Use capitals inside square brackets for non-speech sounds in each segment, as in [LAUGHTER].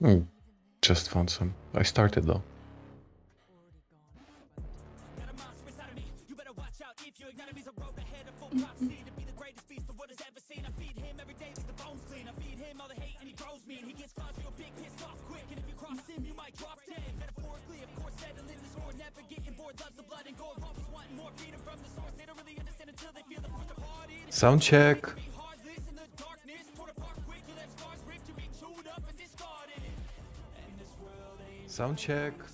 Hmm, just found some. I started though. Sound check. Sound check.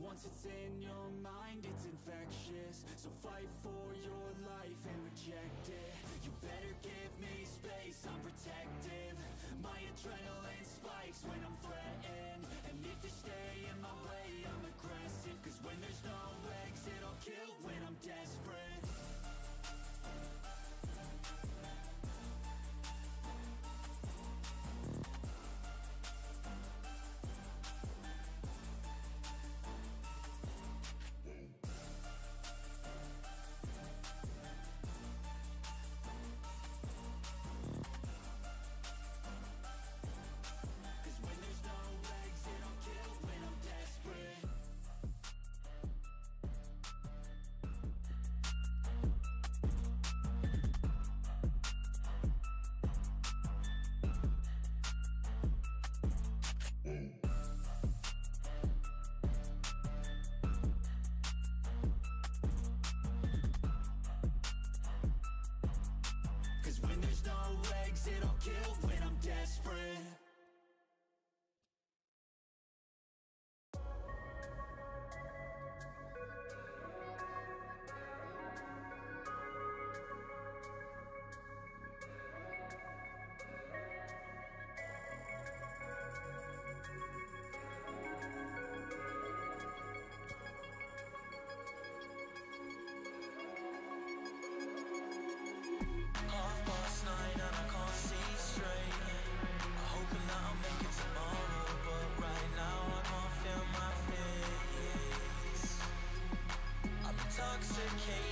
Once it's in your mind, it's infectious. So fight for your life and reject it. You better give me space, I'm protective. My adrenaline spikes when I'm threatened. And if you stay intoxicated,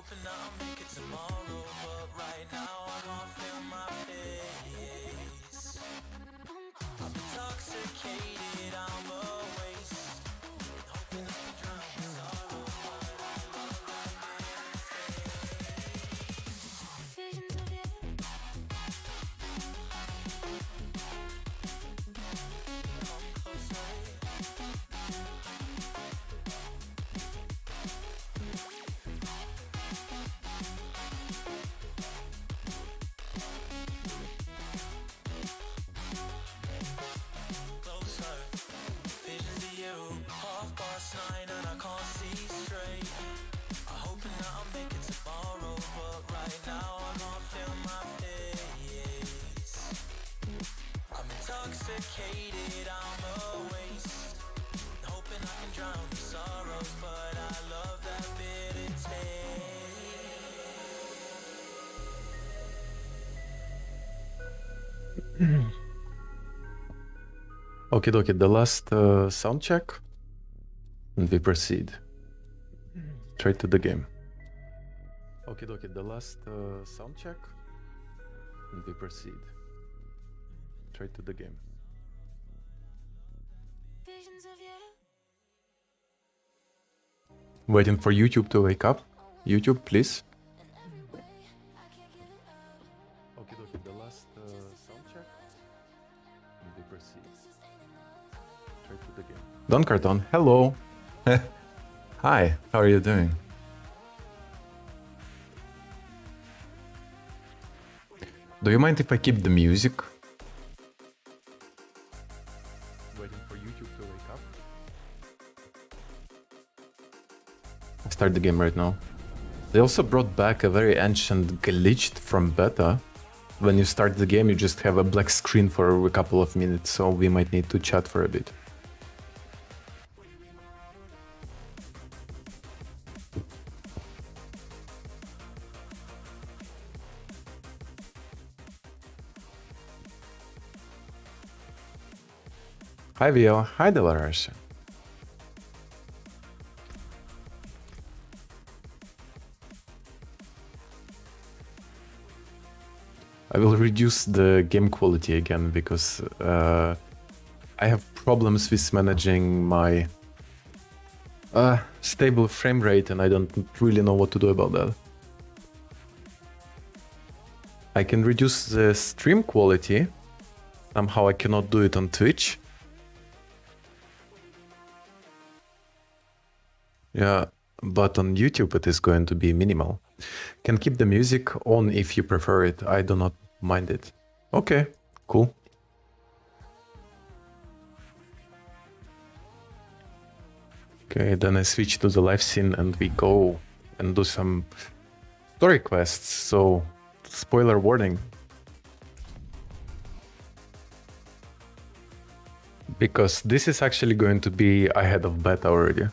hoping I'll make it tomorrow, but right now Okay, dokie, the last uh, sound check. And we proceed. Straight to the game. Okay, dokie, the last uh, sound check. And we proceed. Straight to the game. Waiting for YouTube to wake up. YouTube, please. Don Carton, hello. [LAUGHS] Hi, how are you doing? Do you mind if I keep the music? Waiting for YouTube to wake up. I start the game right now. They also brought back a very ancient glitch from beta. When you start the game, you just have a black screen for a couple of minutes, so we might need to chat for a bit. Hi Vio, hi Delarasha. I will reduce the game quality again because uh, I have problems with managing my uh, stable frame rate and I don't really know what to do about that. I can reduce the stream quality. Somehow I cannot do it on Twitch. Yeah, but on YouTube it is going to be minimal. Can keep the music on if you prefer it. I do not mind it. Okay, cool. Okay, then I switch to the live scene and we go and do some story quests. So, spoiler warning. Because this is actually going to be ahead of beta already.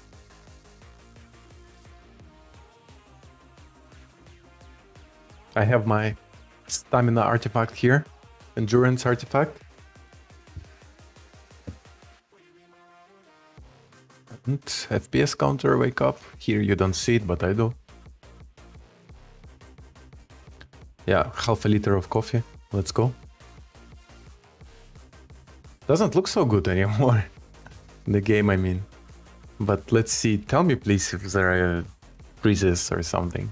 I have my stamina artifact here, endurance artifact. And FPS counter, wake up. Here you don't see it, but I do. Yeah, half a liter of coffee. Let's go. Doesn't look so good anymore. [LAUGHS] the game, I mean. But let's see. Tell me, please, if there are uh, freezes or something.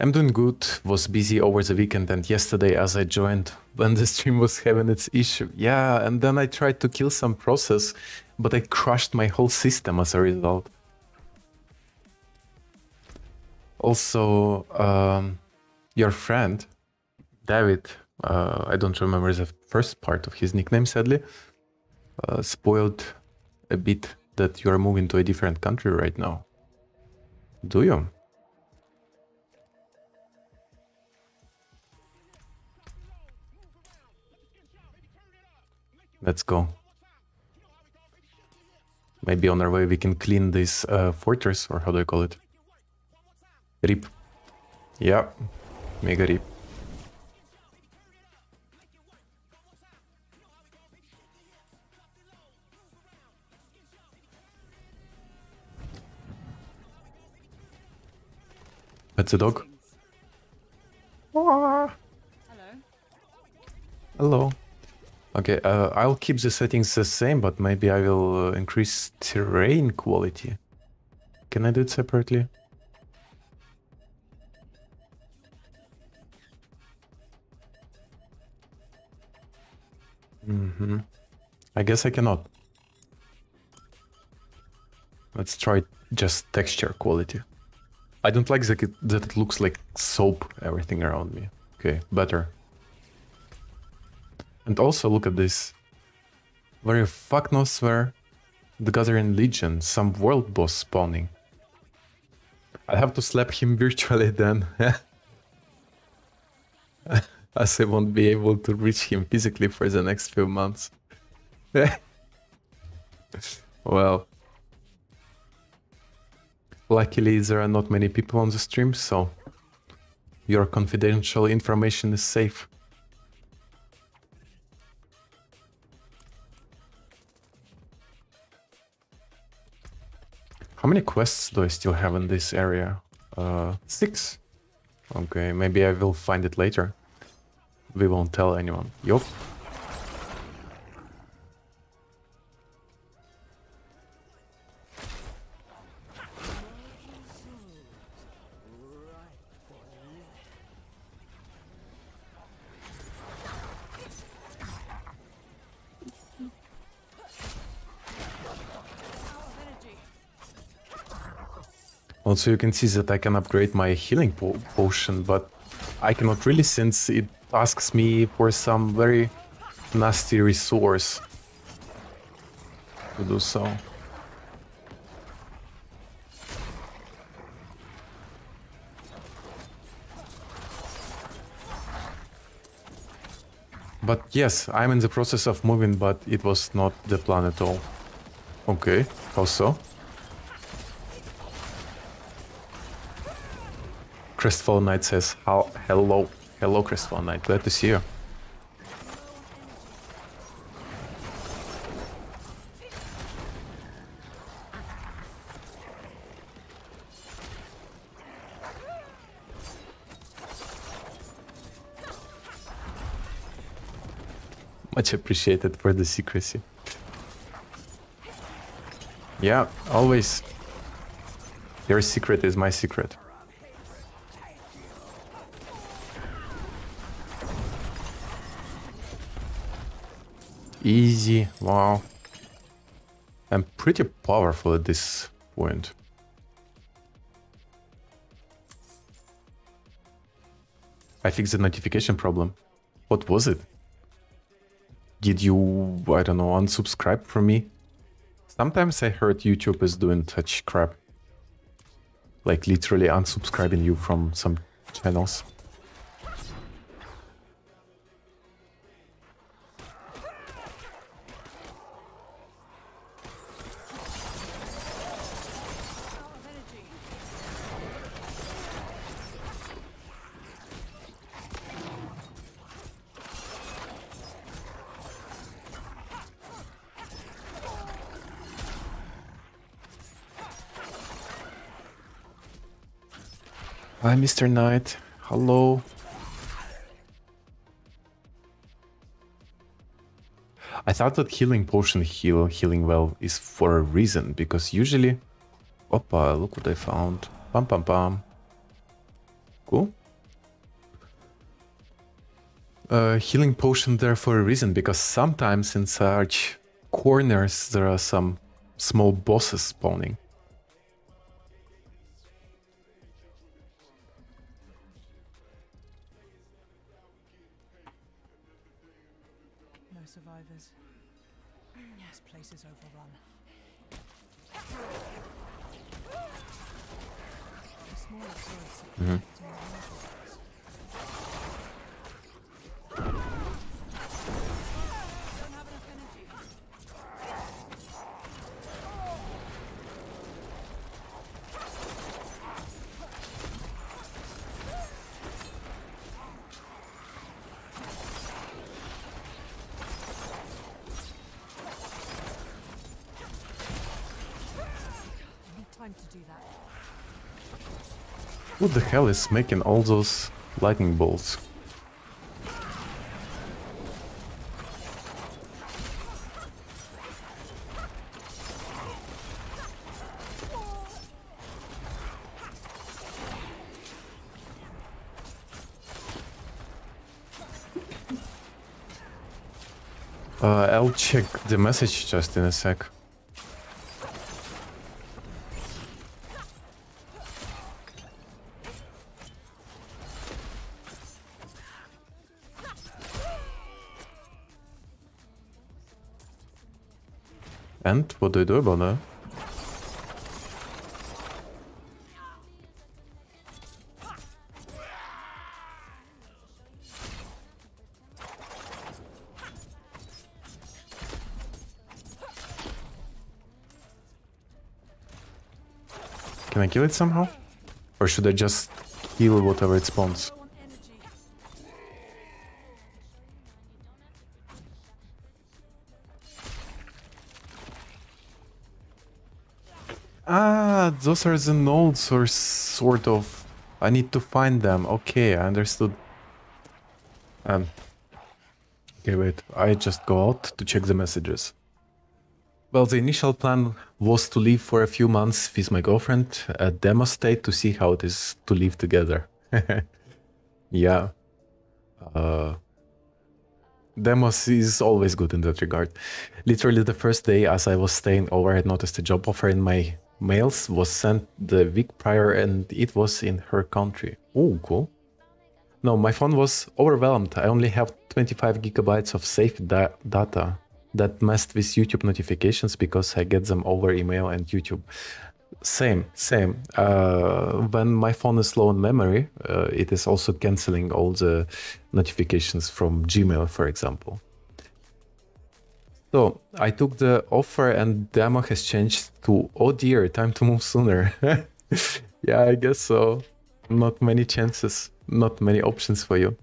I'm doing good. Was busy over the weekend and yesterday as I joined [LAUGHS] when the stream was having its issue. Yeah, and then I tried to kill some process, but I crushed my whole system as a result. Also, um, your friend, David, uh, I don't remember the first part of his nickname, sadly, uh, spoiled a bit that you are moving to a different country right now. Do you? Let's go. Maybe on our way we can clean this uh, fortress, or how do I call it? Rip. Yeah, mega rip. That's a dog. Ah. Hello. Hello. Okay, uh, I'll keep the settings the same, but maybe I will uh, increase terrain quality. Can I do it separately? Mm-hmm. I guess I cannot. Let's try just texture quality. I don't like that it, that it looks like soap, everything around me. Okay, better. And also look at this. Where the fuck knows where the Gathering Legion, some world boss spawning. I have to slap him [LAUGHS] virtually then. [LAUGHS] As I won't be able to reach him physically for the next few months. [LAUGHS] well. Luckily there are not many people on the stream, so your confidential information is safe. How many quests do I still have in this area? Uh, six. Okay, maybe I will find it later. We won't tell anyone. Yup. Also, you can see that I can upgrade my healing po potion, but I cannot really since it asks me for some very nasty resource to do so. But yes, I'm in the process of moving, but it was not the plan at all. Okay, how so? Crestfall Knight says, How, hello, hello Crestfall Knight, glad to see you. Much appreciated for the secrecy. Yeah, always. Your secret is my secret. Easy, wow. I'm pretty powerful at this point. I fixed the notification problem. What was it? Did you, I don't know, unsubscribe from me? Sometimes I heard YouTube is doing such crap. Like literally unsubscribing you from some channels. Hi, Mr. Knight. Hello. I thought that healing potion heal healing well is for a reason because usually, Oppa, look what I found. Pam pam pam. Cool. Uh, healing potion there for a reason because sometimes in such corners there are some small bosses spawning. The hell is making all those lightning bolts? Uh, I'll check the message just in a sec. And what do I do about that? Can I kill it somehow? Or should I just kill whatever it spawns? Those are the nodes or sort of. I need to find them. Okay, I understood. Um. Okay, wait. I just go out to check the messages. Well, the initial plan was to leave for a few months with my girlfriend at demo state to see how it is to live together. [LAUGHS] yeah. Uh, Demos is always good in that regard. Literally, the first day as I was staying over, I noticed a job offer in my mails was sent the week prior and it was in her country. Oh, cool. No, my phone was overwhelmed. I only have 25 gigabytes of saved da- data that messed with YouTube notifications because I get them over email and YouTube. Same, same. Uh, when my phone is low on memory, uh, it is also canceling all the notifications from Gmail, for example. So I took the offer and demo has changed to oh dear, time to move sooner. [LAUGHS] yeah, I guess so. Not many chances, not many options for you.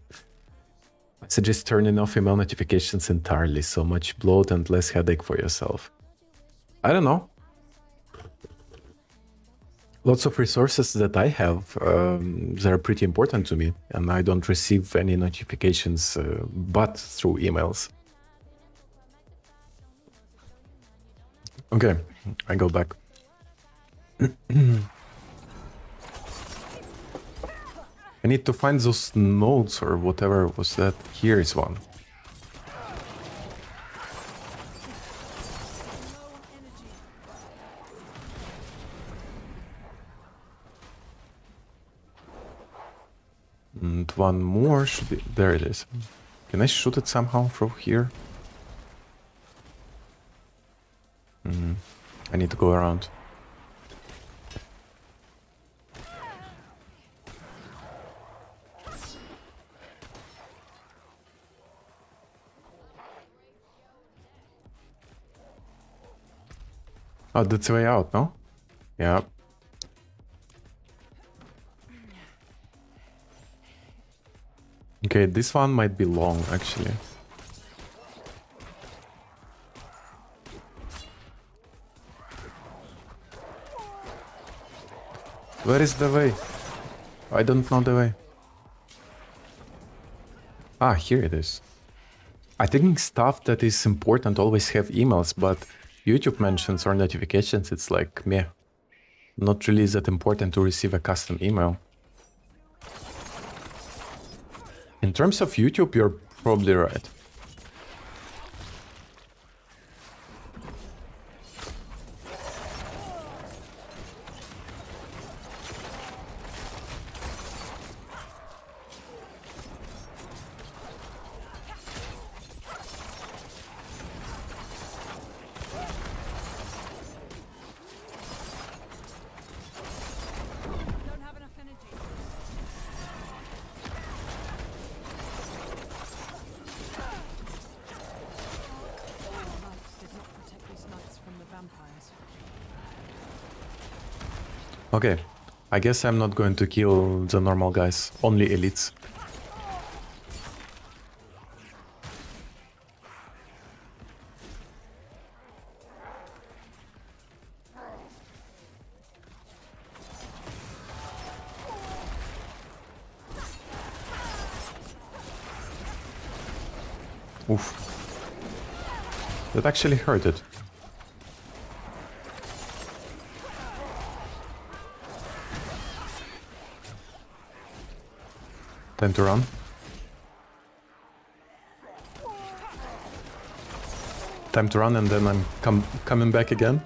I suggest turning off email notifications entirely, so much bloat and less headache for yourself. I don't know. Lots of resources that I have um, that are pretty important to me, and I don't receive any notifications uh, but through emails. Okay, I go back. [CLEARS THROAT] I need to find those nodes or whatever was that. Here is one. And one more should be... There it is. Can I shoot it somehow from here? Hmm. I need to go around. Oh, that's the way out, no? Yeah. Okay, this one might be long, actually. Where is the way? I don't know the way. Ah, here it is. I think stuff that is important always have emails, but YouTube mentions or notifications, it's like, meh. Not really that important to receive a custom email. In terms of YouTube, you're probably right. Okay, I guess I'm not going to kill the normal guys, only elites. Oof. That actually hurted. Time to run. Time to run and then I'm com coming back again.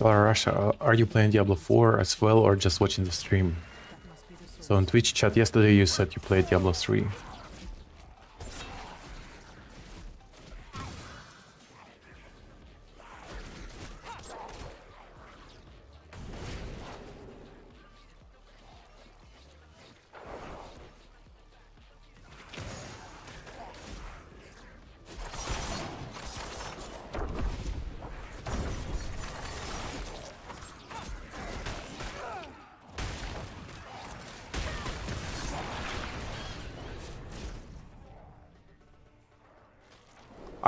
Russia, uh, are you playing Diablo 4 as well or just watching the stream? So on Twitch chat yesterday you said you played Diablo 3.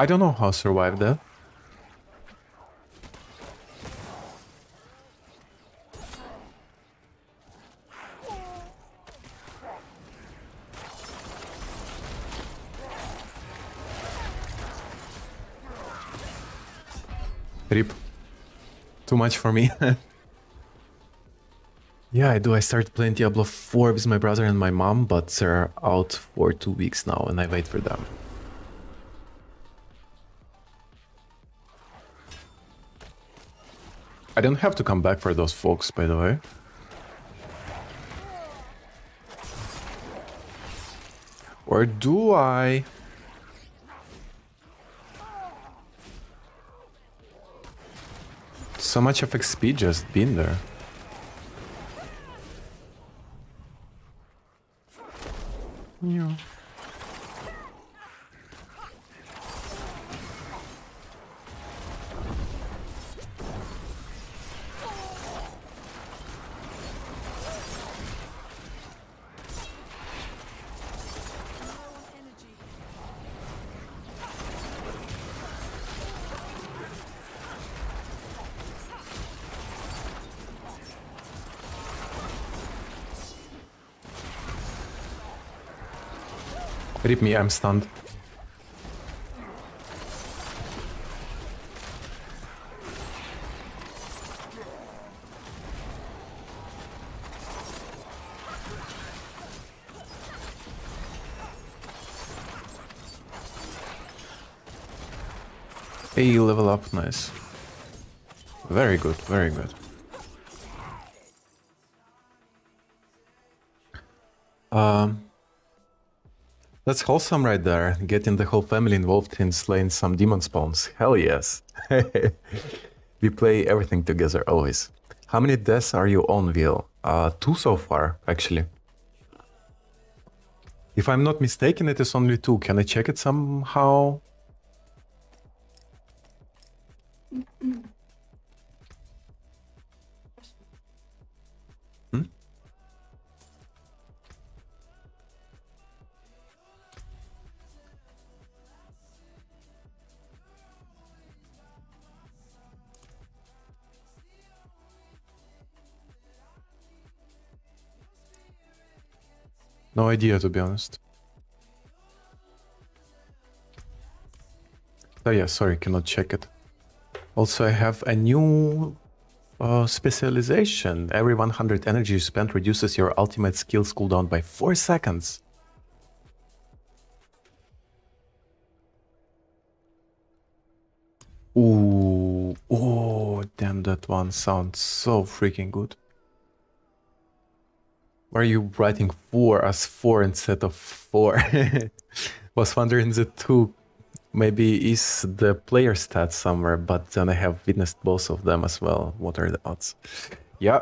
I don't know how I survived that. Rip. Too much for me. [LAUGHS] yeah, I do. I started playing Diablo 4 with my brother and my mom, but they're out for two weeks now and I wait for them. I don't have to come back for those folks, by the way. Or do I? So much of XP just been there. Yeah. Rip me, I'm stunned. Hey, level up, nice. Very good, very good. That's wholesome right there, getting the whole family involved in slaying some demon spawns. Hell yes. [LAUGHS] we play everything together always. How many deaths are you on, Will? Uh, two so far, actually. If I'm not mistaken, it is only two. Can I check it somehow? Idea, to be honest. Oh yeah, sorry, cannot check it. Also, I have a new uh, specialization. Every 100 energy you spend reduces your ultimate skills cooldown by 4 seconds. Ooh, oh, damn, that one sounds so freaking good. Why are you writing 4 as 4 instead of 4? [LAUGHS] Was wondering the 2 maybe is the player stat somewhere, but then I have witnessed both of them as well. What are the odds? Yeah.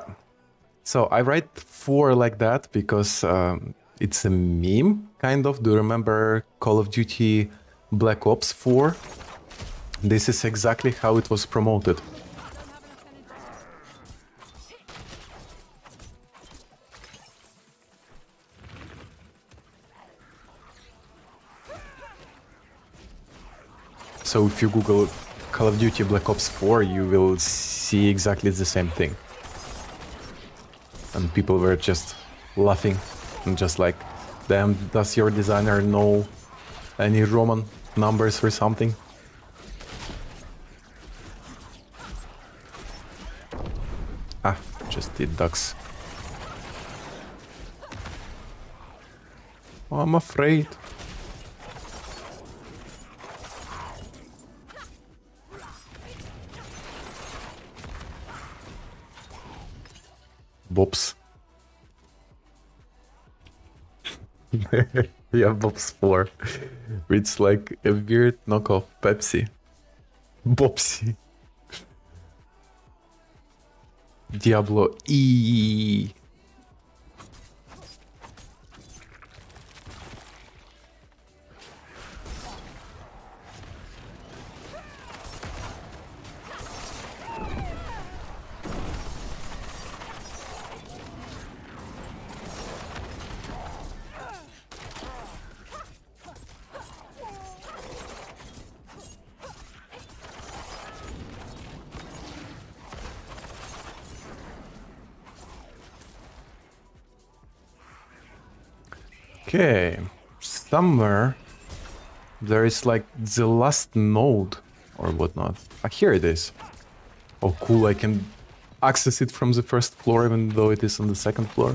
So I write 4 like that because um, it's a meme, kind of. Do you remember Call of Duty Black Ops 4? This is exactly how it was promoted. So if you Google Call of Duty Black Ops 4, you will see exactly the same thing. and people were just laughing and just like, damn, does your designer know any Roman numbers or something? Ah, just did ducks. I'm afraid. Bobs. [LAUGHS] yeah, Bob's 4. It's like a weird knockoff Pepsi. Bobsy. Diablo E. somewhere there is like the last node or whatnot. Ah, here it is. Oh, cool! I can access it from the first floor, even though it is on the second floor.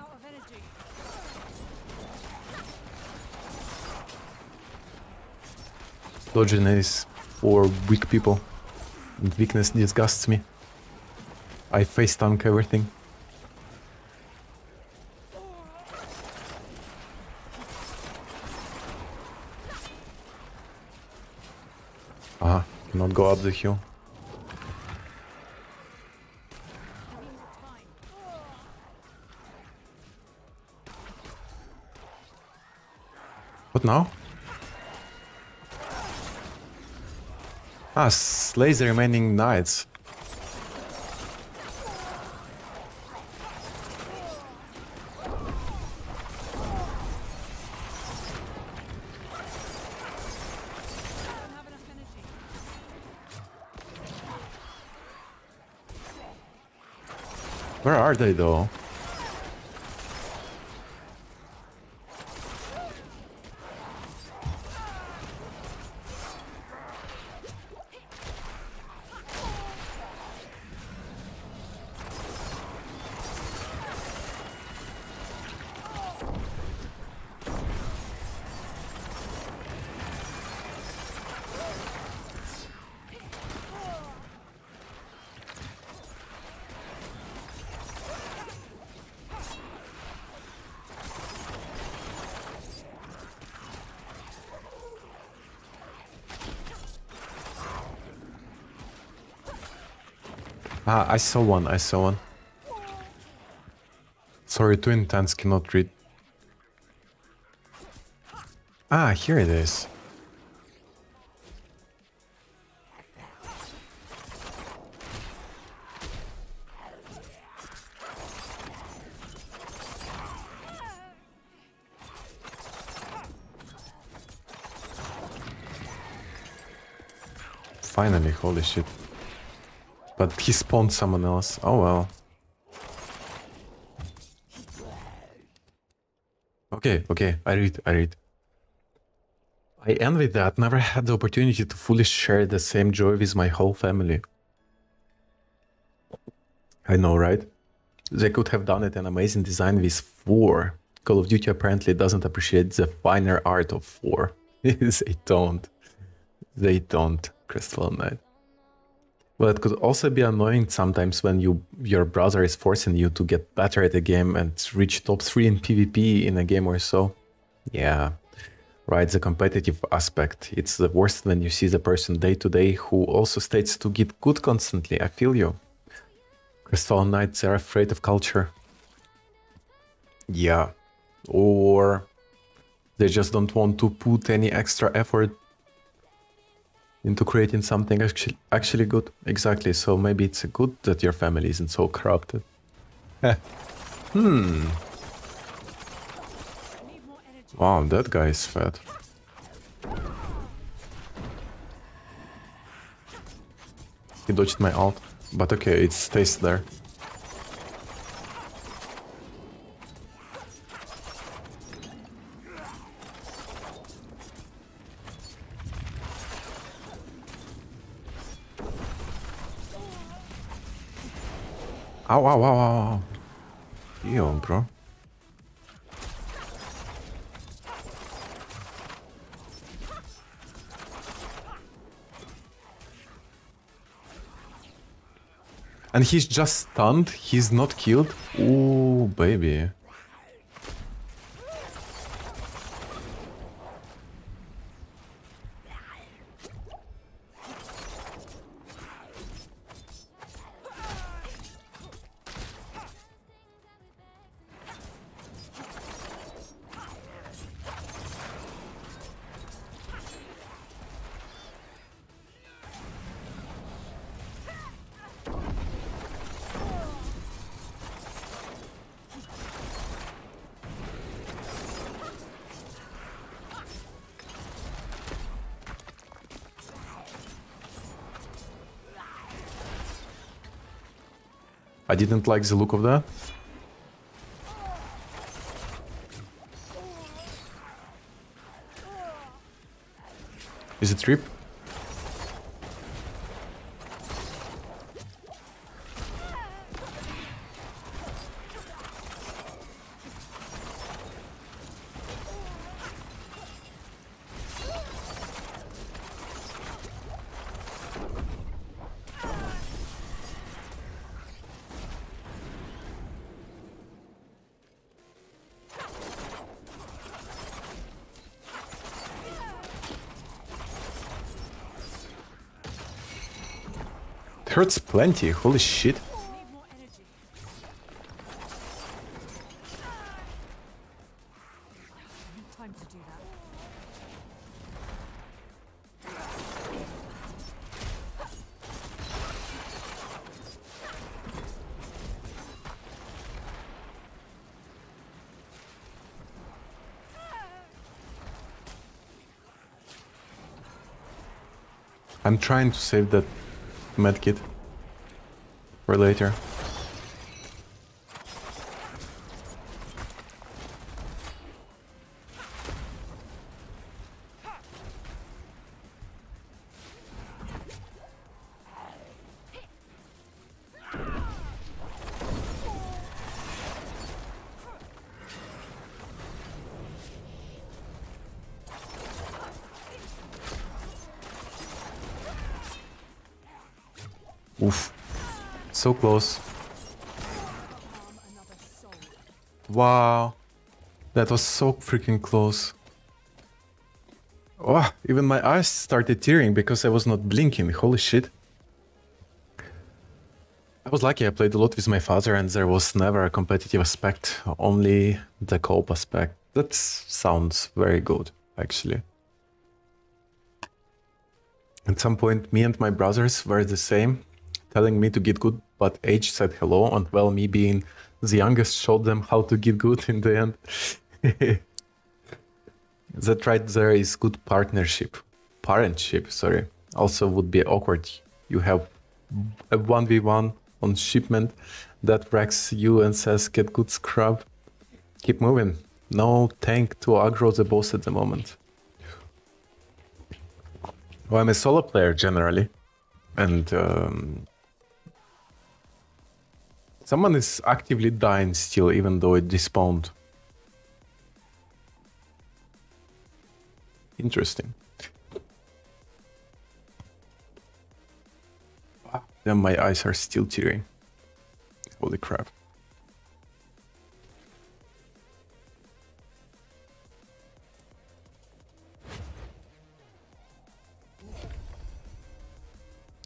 Out of energy. Dodging is for weak people. And weakness disgusts me. I face tank everything. Ah, cannot go up the hill. What now? Ah, slay the remaining knights. Where are they though? I saw one, I saw one. Sorry, too intense, cannot read. Ah, here it is. Finally, holy shit. But he spawned someone else. Oh well. Okay, okay, I read, I read. I envy that never had the opportunity to fully share the same joy with my whole family. I know, right? They could have done it an amazing design with 4. Call of Duty apparently doesn't appreciate the finer art of 4. [LAUGHS] they don't. They don't, Crystal Knight. Well, it could also be annoying sometimes when you your brother is forcing you to get better at a game and reach top 3 in PvP in a game or so. Yeah, right, the competitive aspect. It's the worst when you see the person day to day who also states to get good constantly. I feel you. Crystal Knights are afraid of culture. Yeah. Or they just don't want to put any extra effort into creating something actually actually good. Exactly. So maybe it's good that your family isn't so corrupted. hmm. Need more energy. Wow, that guy is fat. He dodged my ult, but okay, it stays there. Ow, ow, ow, ow. Yo, bro. And he's just stunned. He's not killed. Ooh, baby. Didn't like the look of that. Is it trip? It hurts plenty, holy shit. I'm trying to save that medkit for later. Oof. So close. Wow. That was so freaking close. Oh, even my eyes started tearing because I was not blinking. Holy shit. I was lucky I played a lot with my father and there was never a competitive aspect, only the co-op aspect. That sounds very good, actually. At some point, me and my brothers were the same, telling me to get good, but age said hello, and well, me being the youngest showed them how to get good in the end. [LAUGHS] that right there is good partnership. Parentship, sorry. Also would be awkward. You have a 1v1 on shipment that wrecks you and says get good scrub. Keep moving. No tank to aggro the boss at the moment. Well, I'm a solo player generally, and um, someone is actively dying still, even though it despawned. Interesting. Wow, Then my eyes are still tearing. Holy crap.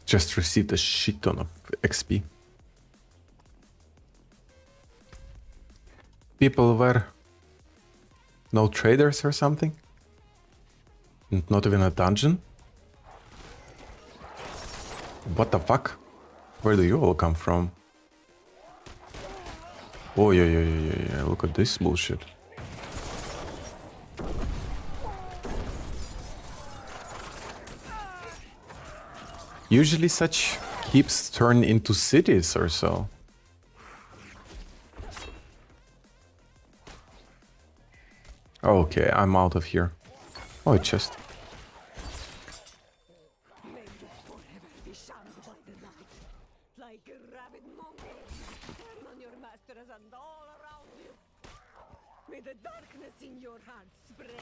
Just received a shit ton of XP. People were no traders or something? And not even a dungeon? What the fuck? Where do you all come from? Oh yeah yeah yeah yeah yeah. Look at this bullshit. Usually such keeps turn into cities or so. Okay, I'm out of here. Oh, it's just.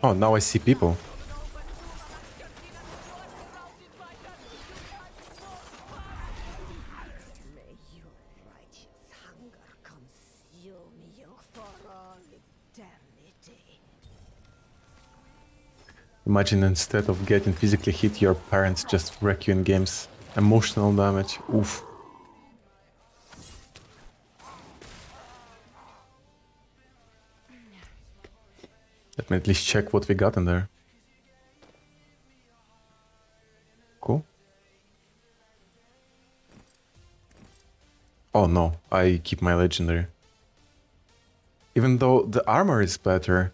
Oh, now I see monkey. Imagine instead of getting physically hit, your parents just wreck you in games. Emotional damage. Oof. Let me at least check what we got in there. Cool. Oh no, I keep my legendary. Even though the armor is better,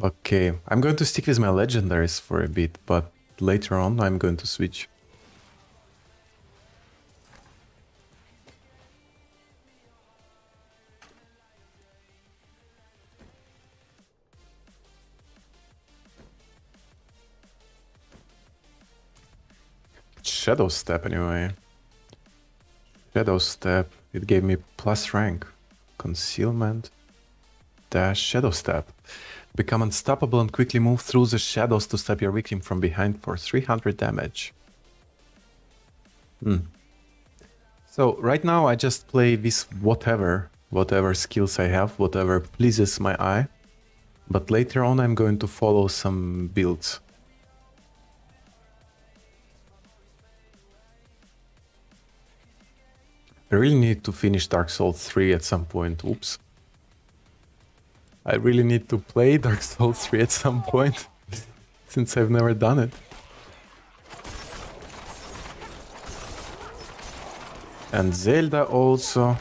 Okay, I'm going to stick with my legendaries for a bit, but later on I'm going to switch. Shadow Step anyway. Shadow Step, it gave me plus rank. Concealment. Dash Shadow Step. Become unstoppable and quickly move through the shadows to stab your victim from behind for 300 damage. Hmm. So right now I just play with whatever, whatever skills I have, whatever pleases my eye. But later on I'm going to follow some builds. I really need to finish Dark Souls 3 at some point. Oops. I really need to play Dark Souls 3 at some point, since I've never done it. And Zelda also.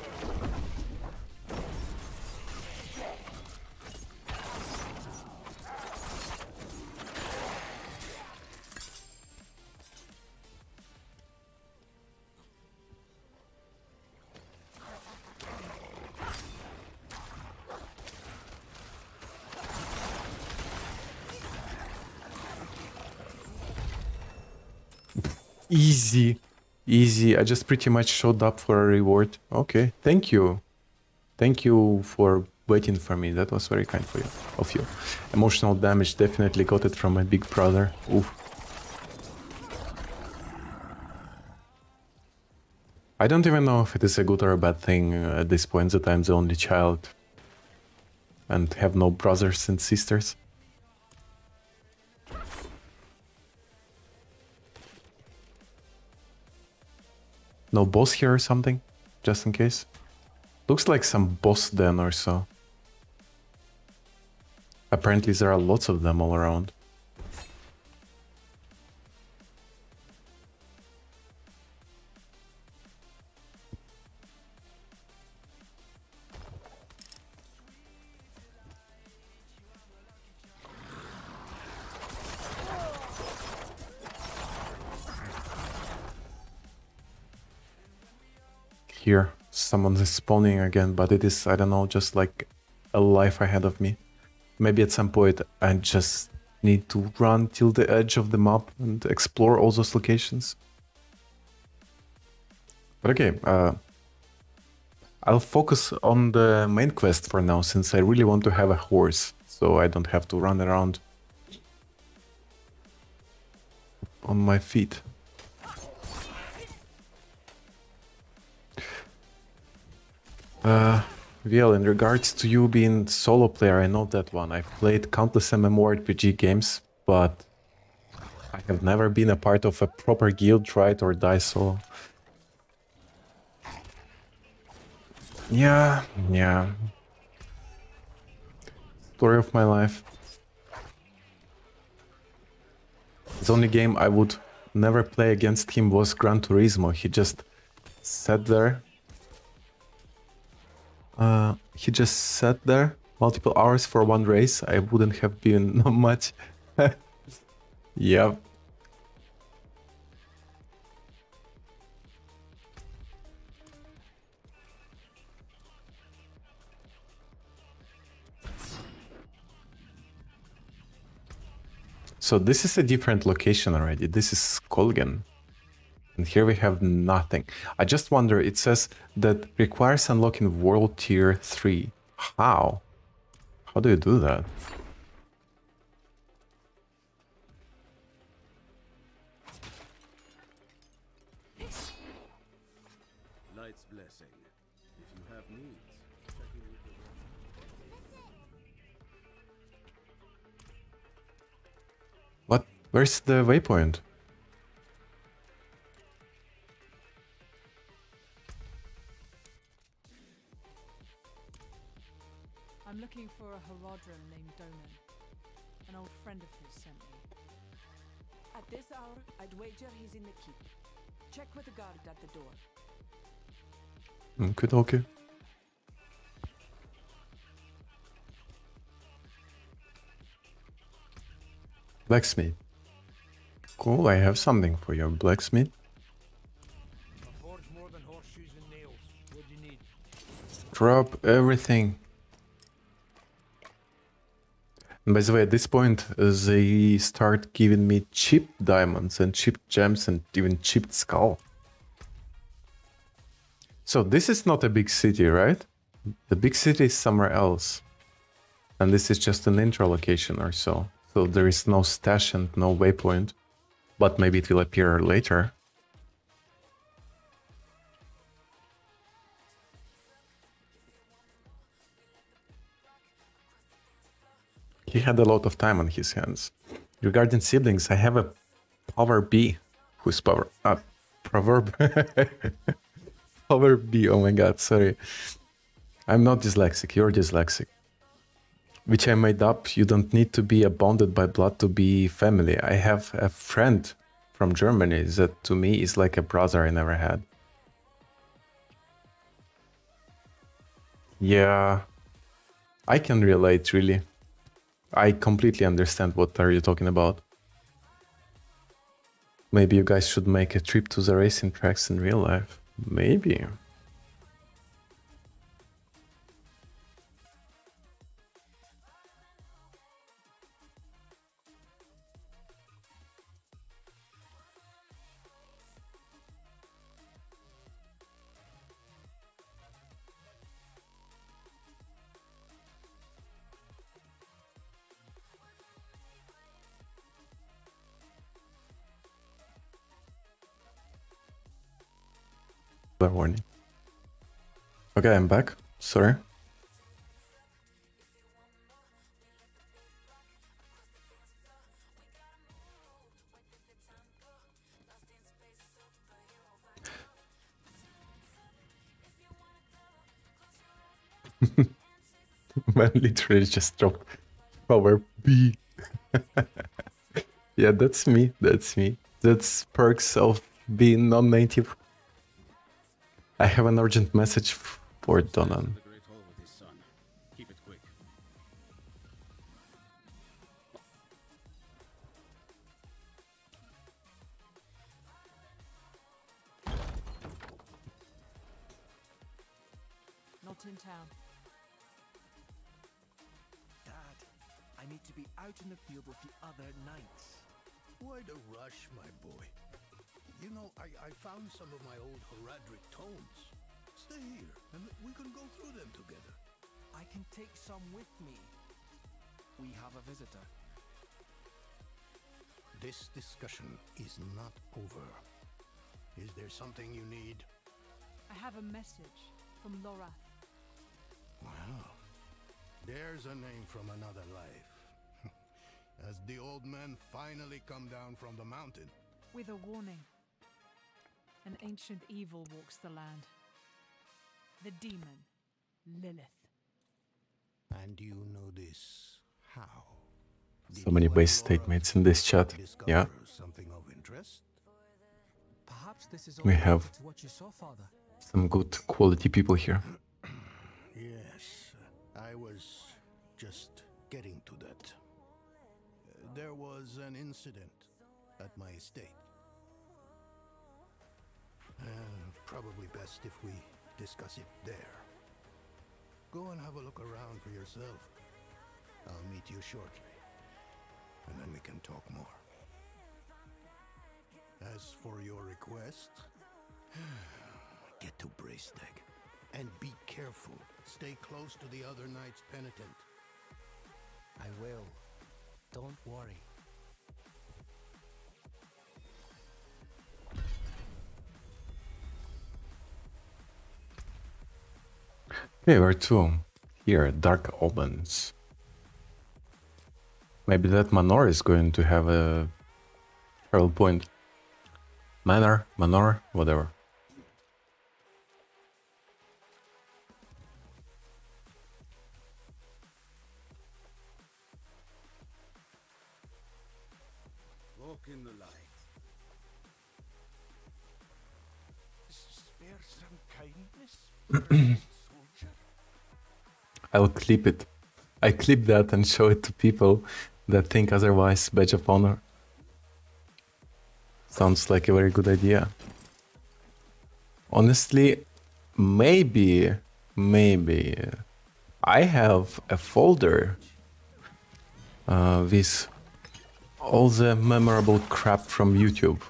Easy. Easy. I just pretty much showed up for a reward. Okay. Thank you. Thank you for waiting for me. That was very kind for you, of you. Emotional damage definitely got it from my big brother. Oof. I don't even know if it is a good or a bad thing uh, at this point that I'm the only child and have no brothers and sisters. No boss here or something? Just in case. Looks like some boss den or so. Apparently there are lots of them all around. Here, someone [LAUGHS] is spawning again, but it is, I don't know, just like a life ahead of me. Maybe at some point I just need to run till the edge of the map and explore all those locations. But okay, uh, I'll focus on the main quest for now, since I really want to have a horse, so I don't have to run around on my feet. Uh, Viel, in regards to you being solo player, I know that one. I've played countless MMORPG games, but I have never been a part of a proper guild, right, or die solo. Yeah, yeah. Story of my life. The only game I would never play against him was Gran Turismo. He just sat there. Uh, he just sat there multiple hours for one race. I wouldn't have been [LAUGHS] much. yep. So this is a different location already. This is Skolgen. And here we have nothing. I just wonder, it says that requires unlocking world tier 3. How? How do you do that? Light's blessing. If you have needs, check in with the What? Where's the waypoint? With the guard at the door. Mm, okay, okay. Blacksmith. Cool, I have something for you, blacksmith. You? Drop everything. And by the way, at this point, they start giving me cheap diamonds and cheap gems and even cheap skull. So this is not a big city, right? The big city is somewhere else. And this is just an intro location or so. So there is no stash and no waypoint. But maybe it will appear later. He had a lot of time on his hands. Regarding siblings, I have a power B. Who's power? Uh, proverb. [LAUGHS] power B. Oh my god, sorry. I'm not dyslexic, you're dyslexic. Which I made up. You don't need to be bonded by blood to be family. I have a friend from Germany that to me is like a brother I never had. Yeah, I can relate really. I completely understand what are you talking about. Maybe you guys should make a trip to the racing tracks in real life. Maybe. Alert warning. Okay, I'm back. Sorry. [LAUGHS] Man literally just dropped power B. [LAUGHS] yeah, that's me. That's me. That's perks of being non-native. I have an urgent message for Donan. I, I found some of my old Horadric tomes. Stay here, and we can go through them together. I can take some with me. We have a visitor. This discussion is not over. Is there something you need? I have a message from Lorath. Wow. There's a name from another life. [LAUGHS] Has the old man finally come down from the mountain? With a warning. An ancient evil walks the land. The demon, Lilith. And you know this how? So many base statements in this chat. Yeah. Something of interest? Perhaps this is We have what you saw, Father. some good quality people here. [CLEARS THROAT] Yes, I was just getting to that. There was an incident at my estate. Uh, probably best if we discuss it there. Go and have a look around for yourself. I'll meet you shortly, and then we can talk more. As for your request, [SIGHS] get to Braestaig. And be careful. Stay close to the other Knights Penitent. I will. Don't worry. Okay, where to? Here, Dark Omens. Maybe that Manor is going to have a travel point. Manor, Manor, whatever. Walk in the light. Spare some kindness, soldier. [CLEARS THROAT] I'll clip it. I clip that and show it to people that think otherwise. Badge of honor. Sounds like a very good idea. Honestly, maybe, maybe I have a folder uh, with all the memorable crap from YouTube.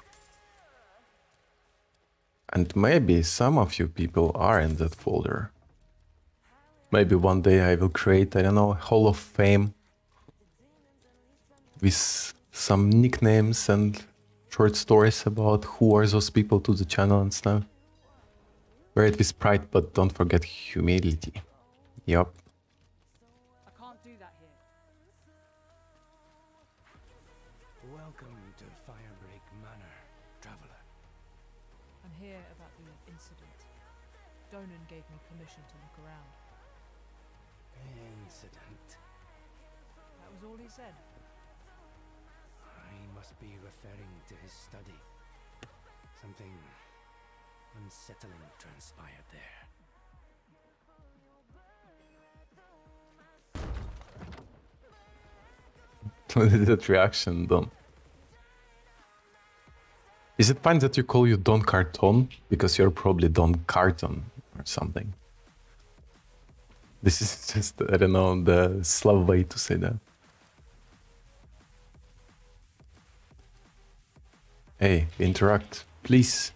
And maybe some of you people are in that folder. Maybe one day I will create, I don't know, a Hall of Fame with some nicknames and short stories about who are those people to the channel and stuff. Wear it with pride, but don't forget humility. Yup. I can't do that here. Welcome to Firebreak Manor, traveler. I'm here about the incident. Donan gave me permission to look around. Incident. That was all he said. I must be referring to his study. Something unsettling transpired there. [LAUGHS] What is that reaction, Don. Is it fine that you call you Don Carton? Because you're probably Don Carton or something. This is [LAUGHS] just, I don't know, the Slav way to say that. Hey, interact, please.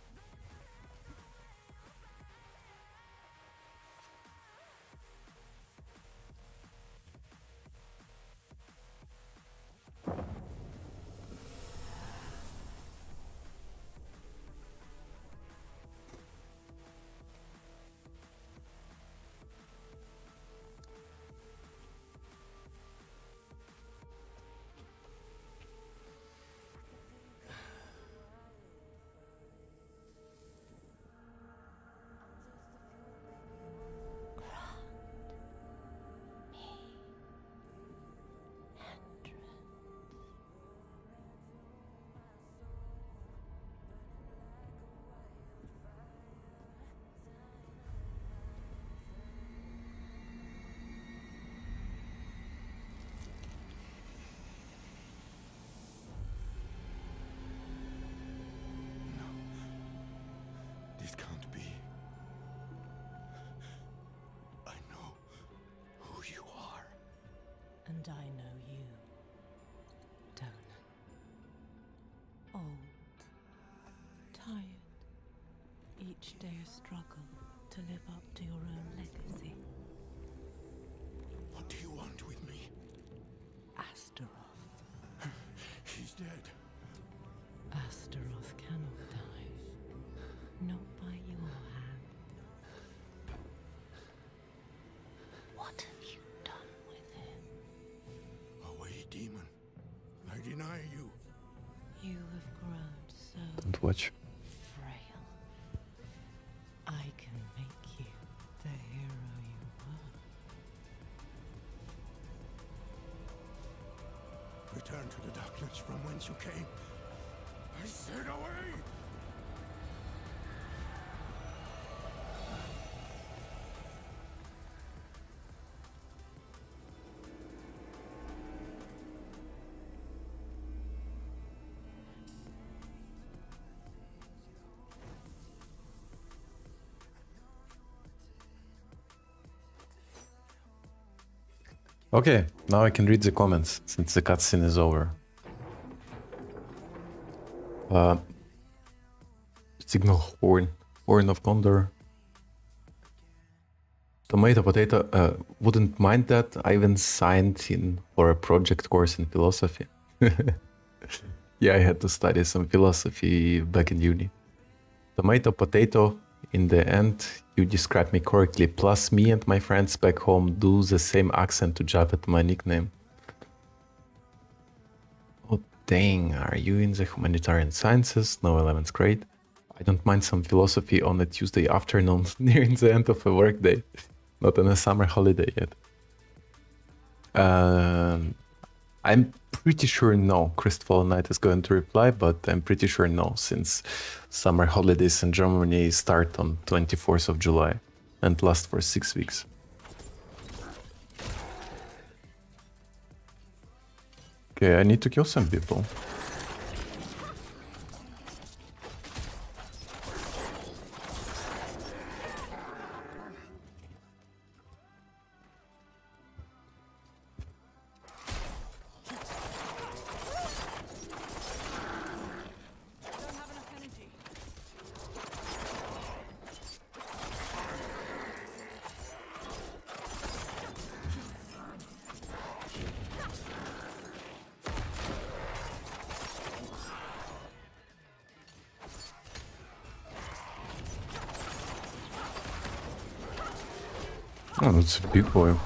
Okay, now I can read the comments since the cutscene is over. Uh, signal horn, horn of Gondor. Tomato potato. Uh, wouldn't mind that. I even signed in for a project course in philosophy. [LAUGHS] yeah, I had to study some philosophy back in uni. Tomato potato. In the end, you described me correctly. Plus, me and my friends back home do the same accent to jab at my nickname. Oh, dang, are you in the humanitarian sciences? No, 11th grade. I don't mind some philosophy on a Tuesday afternoon [LAUGHS] nearing the end of a workday. [LAUGHS] Not on a summer holiday yet. Um, I'm pretty sure no. Christopher Knight is going to reply, but I'm pretty sure no, since summer holidays in Germany start on 24th of July and last for six weeks. Okay, I need to kill some people.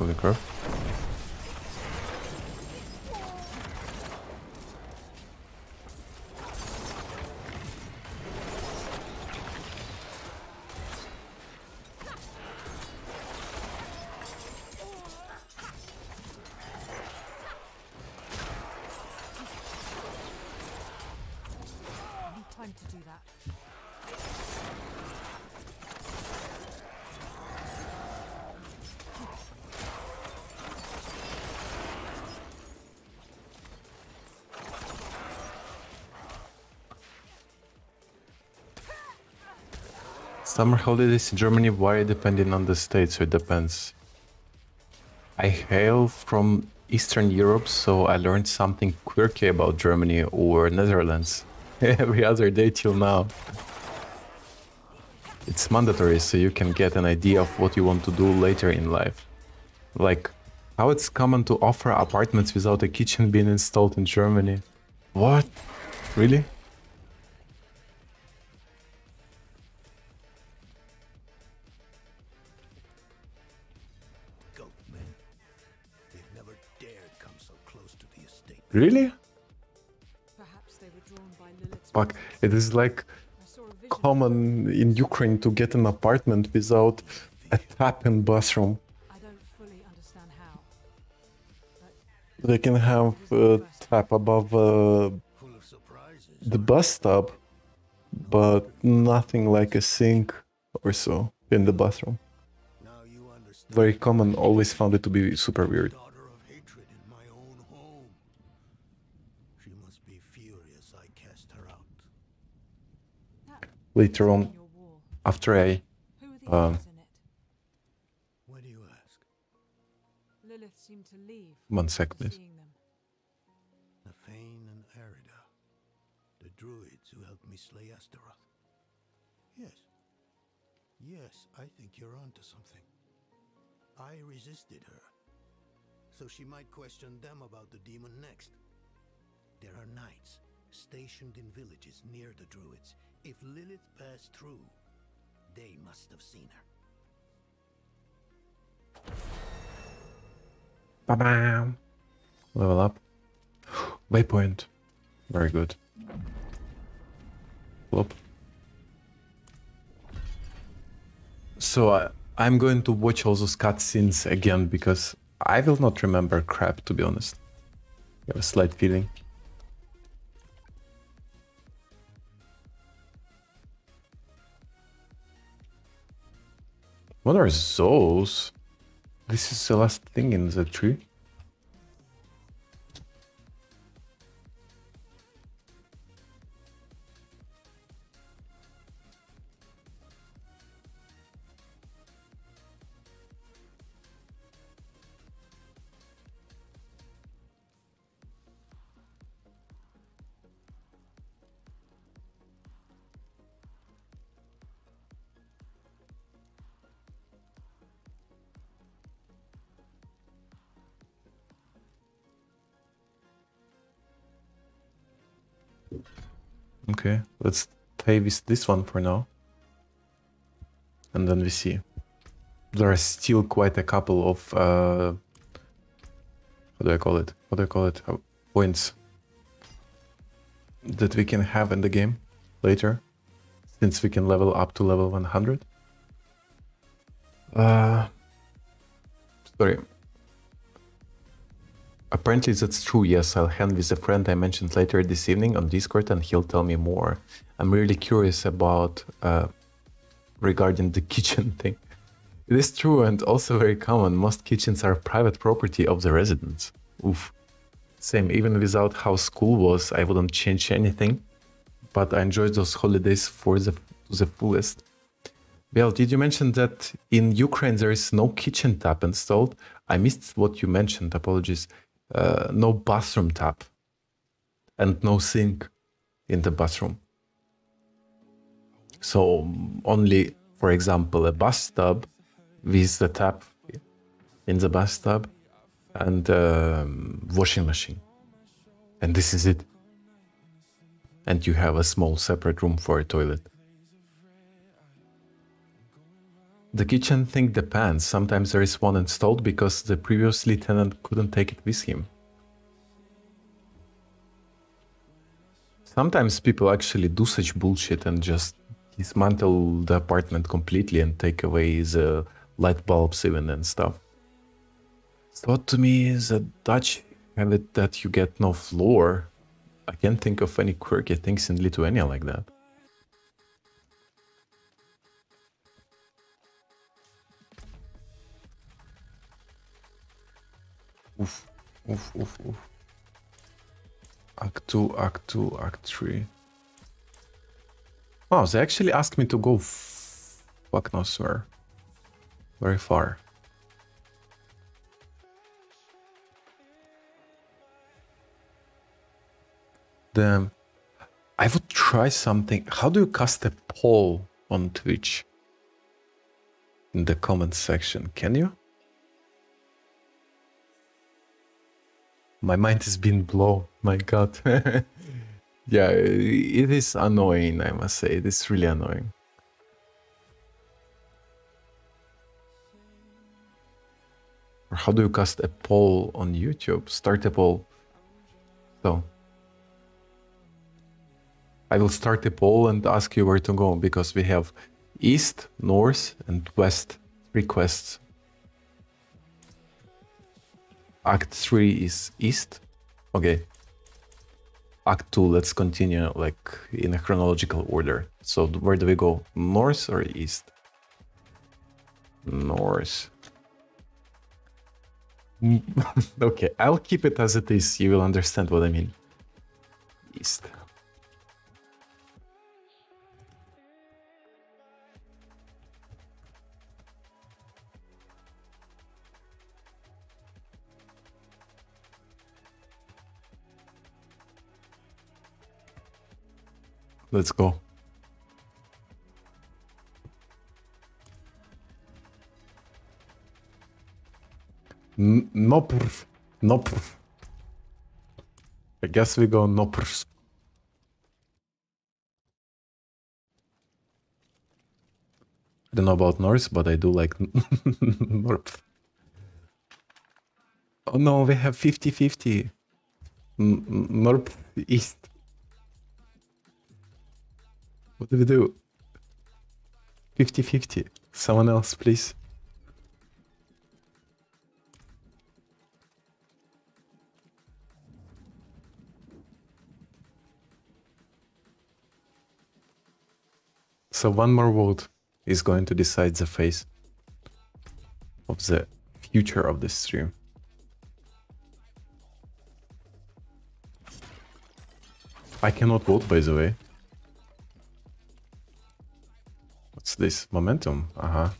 A big boy, Summer holidays in Germany vary depending on the state, so it depends. I hail from Eastern Europe, so I learned something quirky about Germany or Netherlands [LAUGHS] every other day till now. It's mandatory, so you can get an idea of what you want to do later in life. Like how it's common to offer apartments without a kitchen being installed in Germany. What? Really? Really? Perhaps they were drawn by Fuck, it is like common in Ukraine to get an apartment without a tap in bathroom. I don't fully understand how. They can have a tap above uh, the bus stop, but nothing like a sink or so in the bathroom. Very common, always found it to be super weird. Later on, after I um, Why do you ask? Lilith seemed to leave. One sec, please. seeing them. Nafain and Airidah, the druids who helped me slay Astaroth. Yes. Yes, I think you're onto something. I resisted her, so she might question them about the demon next. There are knights stationed in villages near the druids. If Lilith passed through, they must have seen her. Ba-bam. Level up. Waypoint. Very good. Flop. So I, I'm going to watch all those cutscenes again because I will not remember crap to be honest. I have a slight feeling. What are those? This is the last thing in the tree. Okay, let's play with this one for now. And then we see. There are still quite a couple of uh, how do I call it? What do I call it? Uh, points that we can have in the game later, since we can level up to level 100. Uh, sorry. Apparently that's true, yes, I'll hand with a friend I mentioned later this evening on Discord and he'll tell me more. I'm really curious about uh, regarding the [LAUGHS] kitchen thing. It is true and also very common, most kitchens are private property of the residents. Oof. Same, even without how school was, I wouldn't change anything. But I enjoyed those holidays for the, to the fullest. Well, did you mention that in Ukraine there is no kitchen tap installed? I missed what you mentioned, apologies. Uh, no bathroom tap and no sink in the bathroom. So only, for example, a bathtub with the tap in the bathtub and um, washing machine. And this is it. And you have a small separate room for a toilet. The kitchen thing depends. Sometimes there is one installed because the previously tenant couldn't take it with him. Sometimes people actually do such bullshit and just dismantle the apartment completely and take away the light bulbs even and stuff. Thought to me is a Dutch habit that you get no floor. I can't think of any quirky things in Lithuania like that. Oof, oof, oof, oof. Act 2, Act 2, Act 3. Wow, they actually asked me to go fuck knows where. Very far. The I would try something. How do you cast a poll on Twitch? In the comment section, can you? My mind has been blown. My god. [LAUGHS] yeah, it is annoying, I must say. It is really annoying. Or how do you cast a poll on YouTube? Start a poll. So. I will start a poll and ask you where to go because we have east, north, and west three quests. Act 3 is east. Okay. Act 2, let's continue like in a chronological order. So where do we go? North or east? North. [LAUGHS] okay, I'll keep it as it is. You will understand what I mean. East. Let's go. Nopr. Nopr. I guess we go Nopr. I don't know about North, but I do like [LAUGHS] North. Oh no, we have 50-50. North East. What do we do? 50-50. Someone else, please. So one more vote is going to decide the face of the future of this stream. I cannot vote, by the way. What's this? Momentum? Uh-huh.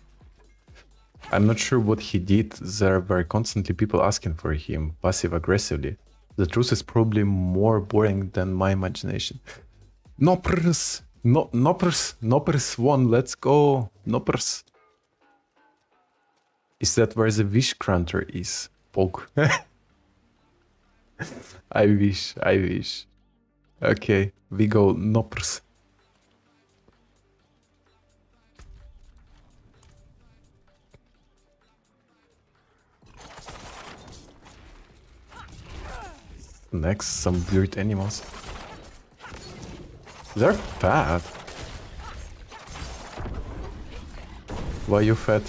I'm not sure what he did. There were constantly people asking for him, passive-aggressively. The truth is probably more boring than my imagination. Noppers! No, Noppers! Noppers won, let's go! Noppers! Is that where the wish granter is? Poke. [LAUGHS] I wish, I wish. Okay, we go Noprs. Next, some weird animals. They're fat. Why you fat?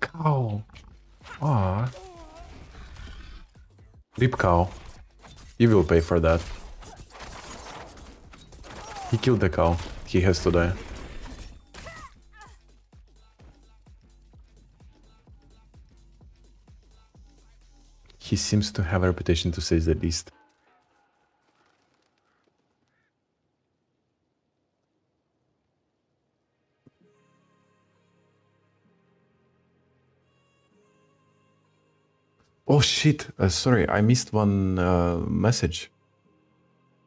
Cow. Ah. Rip cow. You will pay for that. Killed the cow. He has to die. He seems to have a reputation to say the least. Oh shit, uh, sorry, I missed one uh, message.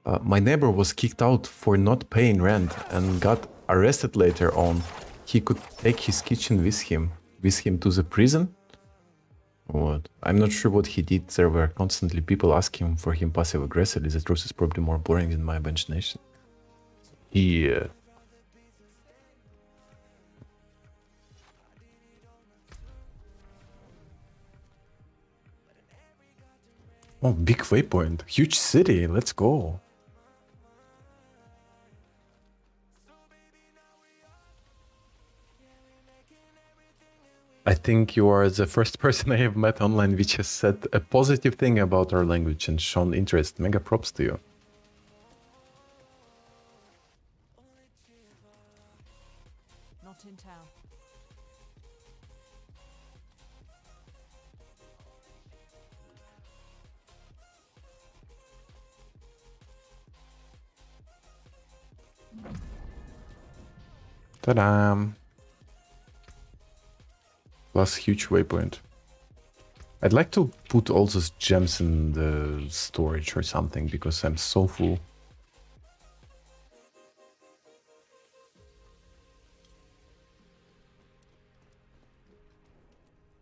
Uh, my neighbor was kicked out for not paying rent and got arrested later on. He could take his kitchen with him, with him to the prison? What? I'm not sure what he did. There were constantly people asking for him passive aggressively. The truth is probably more boring than my imagination. He. Uh... Oh, big waypoint. Huge city. Let's go. I think you are the first [LAUGHS] person I have met online which has said a positive thing about our language and shown interest. Mega props to you. Not in town. Ta-da! Plus huge waypoint. I'd like to put all those gems in the storage or something because I'm so full.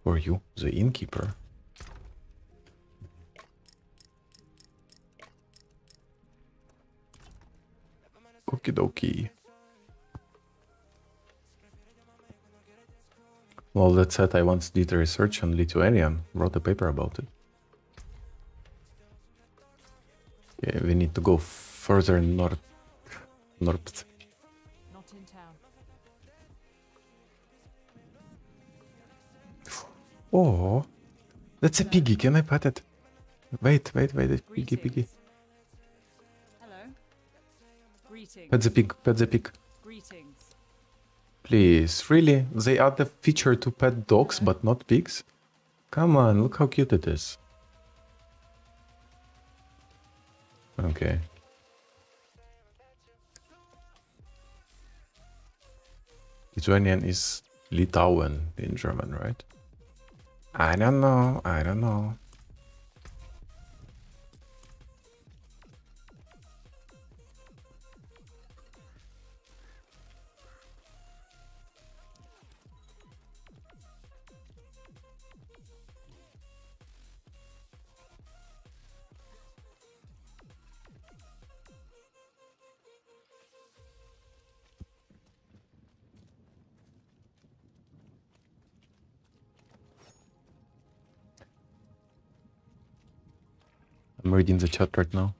Or you, the innkeeper. Okie dokie. Well, that said, I once did a research on Lithuania, wrote a paper about it. Yeah, we need to go further north. North. Not in town. Oh, that's a piggy. Can I pet it? Wait, wait, wait. Piggy, piggy. Hello. Greetings. Pet the pig. Pet the pig. Please, really? They add the feature to pet dogs but not pigs? Come on, look how cute it is. Okay. Lithuanian is Litauen in German, right? I don't know, I don't know. I'm reading the chat right now.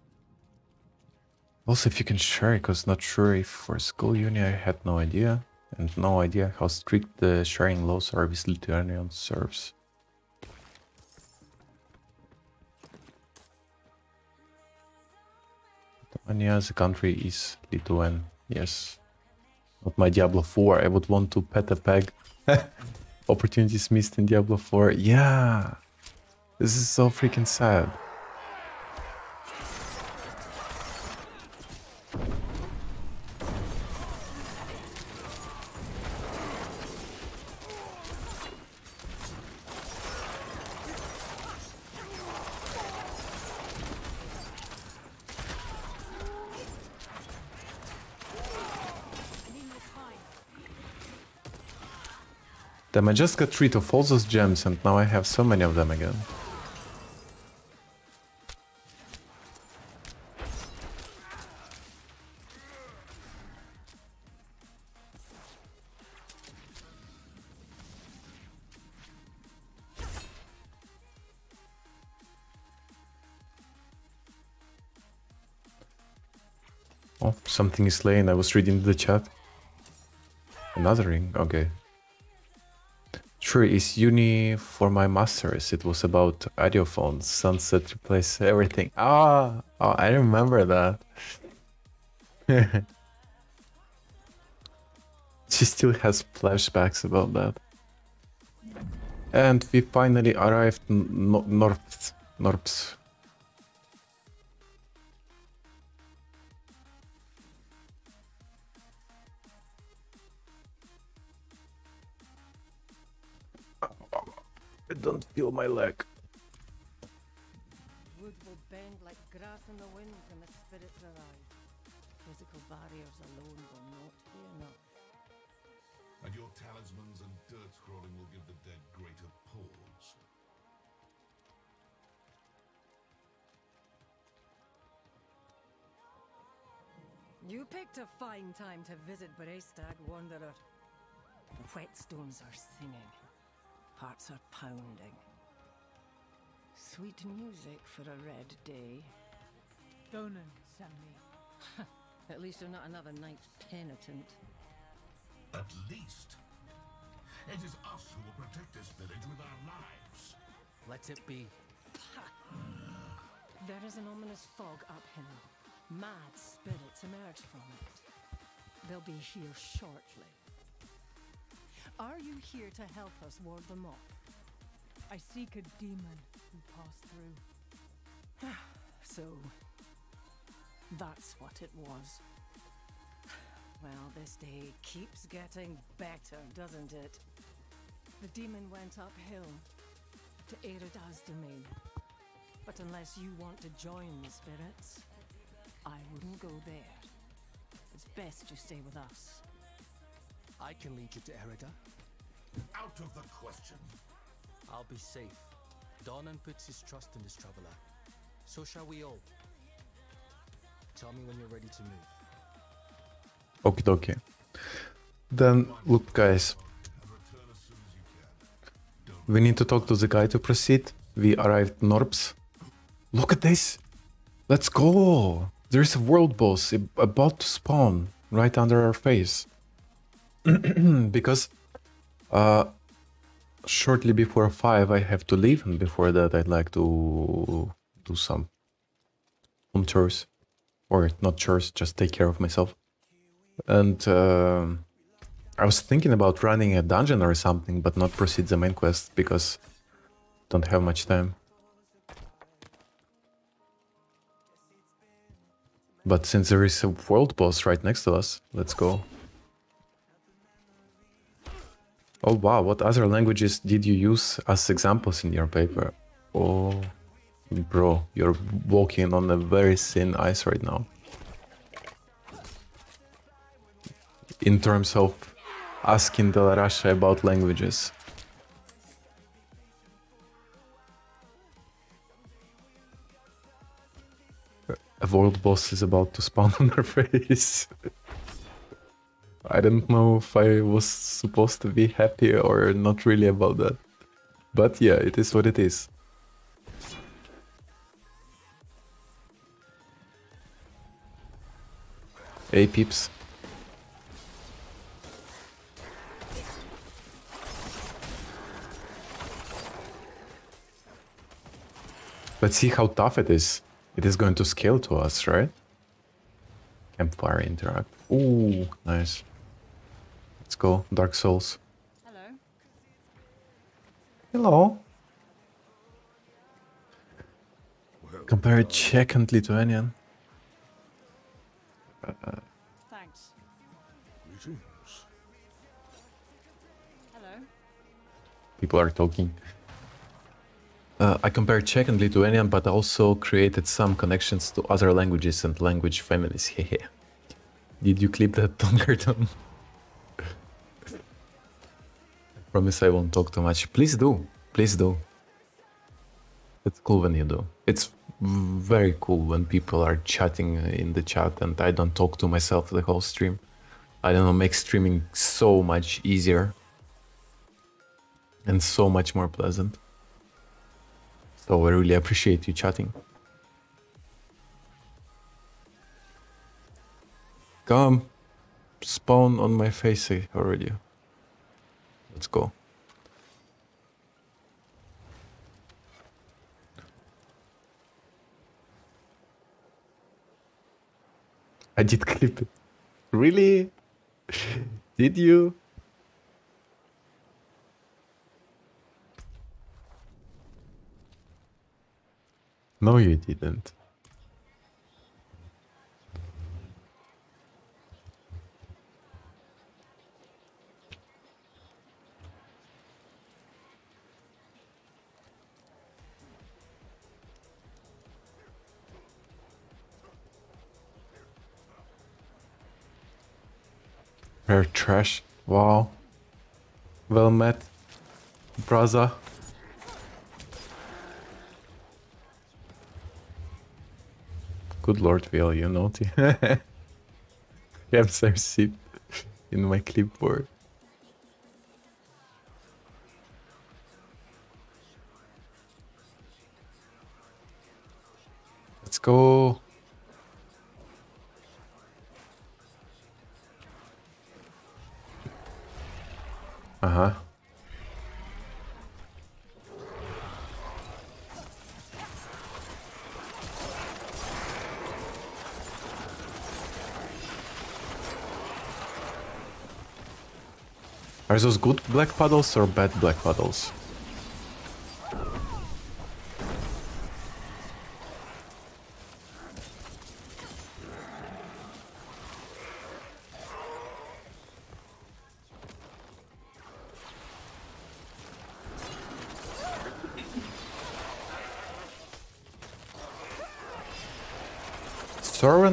Also, if you can share, because not sure if for school uni I had no idea, and no idea how strict the sharing laws are with Lithuanian serfs. Lithuania a country is Lithuanian, yes. Not my Diablo 4, I would want to pet a peg. [LAUGHS] Opportunities missed in Diablo 4, yeah! This is so freaking sad. Damn, I just got rid of all those gems and now I have so many of them again. Oh, something is slain. I was reading the chat. Another ring, okay. Sure, is uni for my masters. It was about audiophones. Sunset replace everything. Ah, oh, I remember that. [LAUGHS] she still has flashbacks about that. And we finally arrived no north. I don't feel my leg. Wood will bend like grass in the wind when the spirits arrive. Physical barriers alone will not be enough. And your talismans and dirt scrolling will give the dead greater pause. You picked a fine time to visit Braestaig, Wanderer. The whetstones are singing. Hearts are pounding. Sweet music for a red day. Donan sent me. [LAUGHS] At least I'm not another Knights penitent. At least. It is us who will protect this village with our lives. Let it be. There is an ominous fog uphill. Mad spirits emerge from it. They'll be here shortly. Are you here to help us ward them off? I seek a demon who passed through. [SIGHS] So, that's what it was. [SIGHS] Well, this day keeps getting better, doesn't it? The demon went uphill to Airidah's domain. But unless you want to join the spirits, I wouldn't go there. It's best you stay with us. I can lead you to Airidah. Out of the question. I'll be safe. Donan puts his trust in this traveler. So shall we all. Tell me when you're ready to move. Okie dokie. Then, look guys. We need to talk to the guy to proceed. We arrived Norps. Look at this! Let's go! There's a world boss about to spawn right under our face. [CLEARS THROAT] because uh, shortly before 5 I have to leave and before that I'd like to do some home chores. Or not chores, just take care of myself. And uh, I was thinking about running a dungeon or something, but not proceed the main quest because don't have much time. But since there is a world boss right next to us, let's go. Oh wow, what other languages did you use as examples in your paper? Oh, bro, you're walking on a very thin ice right now. In terms of asking Delarasha about languages. A world boss is about to spawn [LAUGHS] on her face. I don't know if I was supposed to be happy or not really about that. But yeah, it is what it is. Hey peeps. Let's see how tough it is. It is going to scale to us, right? Campfire interact. Ooh, nice. Let's go, Dark Souls. Hello. Hello. Compare Czech and Lithuanian. Uh, Thanks. Greetings. Hello. people are talking. Uh, I compared Czech and Lithuanian, but also created some connections to other languages and language families. [LAUGHS] Hehe. Did you clip that, Tom Promise I won't talk too much. Please do. Please do. It's cool when you do. It's very cool when people are chatting in the chat and I don't talk to myself the whole stream. I don't know, make streaming so much easier and so much more pleasant. So I really appreciate you chatting. Come, spawn on my face already. Let's go. I did clip it. Really? [LAUGHS] Did you? No, you didn't. Rare trash. Wow. Well met, brother. Good lord, Will, you naughty. some seat in my clipboard. Let's go. Uh-huh. Are those good black puddles or bad black puddles?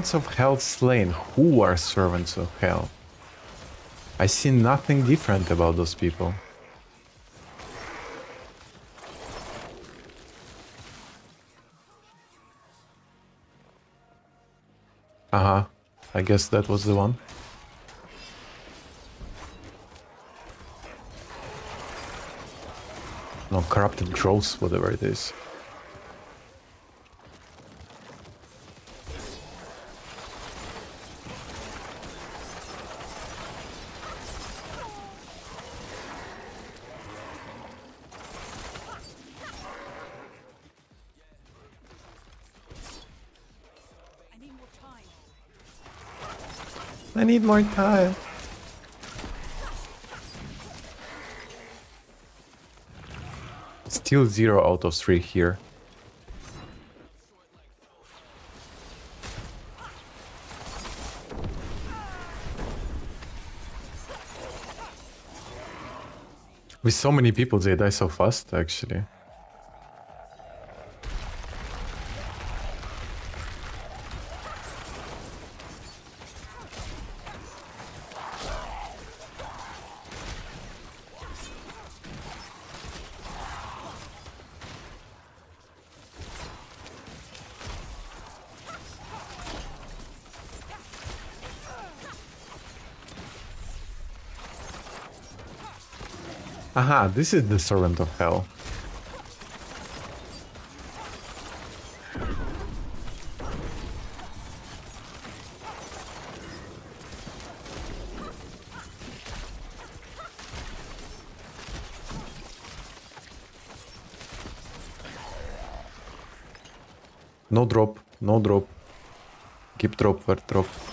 Servants of Hell slain. Who are servants of Hell? I see nothing different about those people. Uh-huh. I guess that was the one. No, corrupted growth, whatever it is. More time. Still zero out of three here. With so many people, they die so fast, actually. Aha, this is the servant of hell. No drop, no drop. Keep drop, where drop.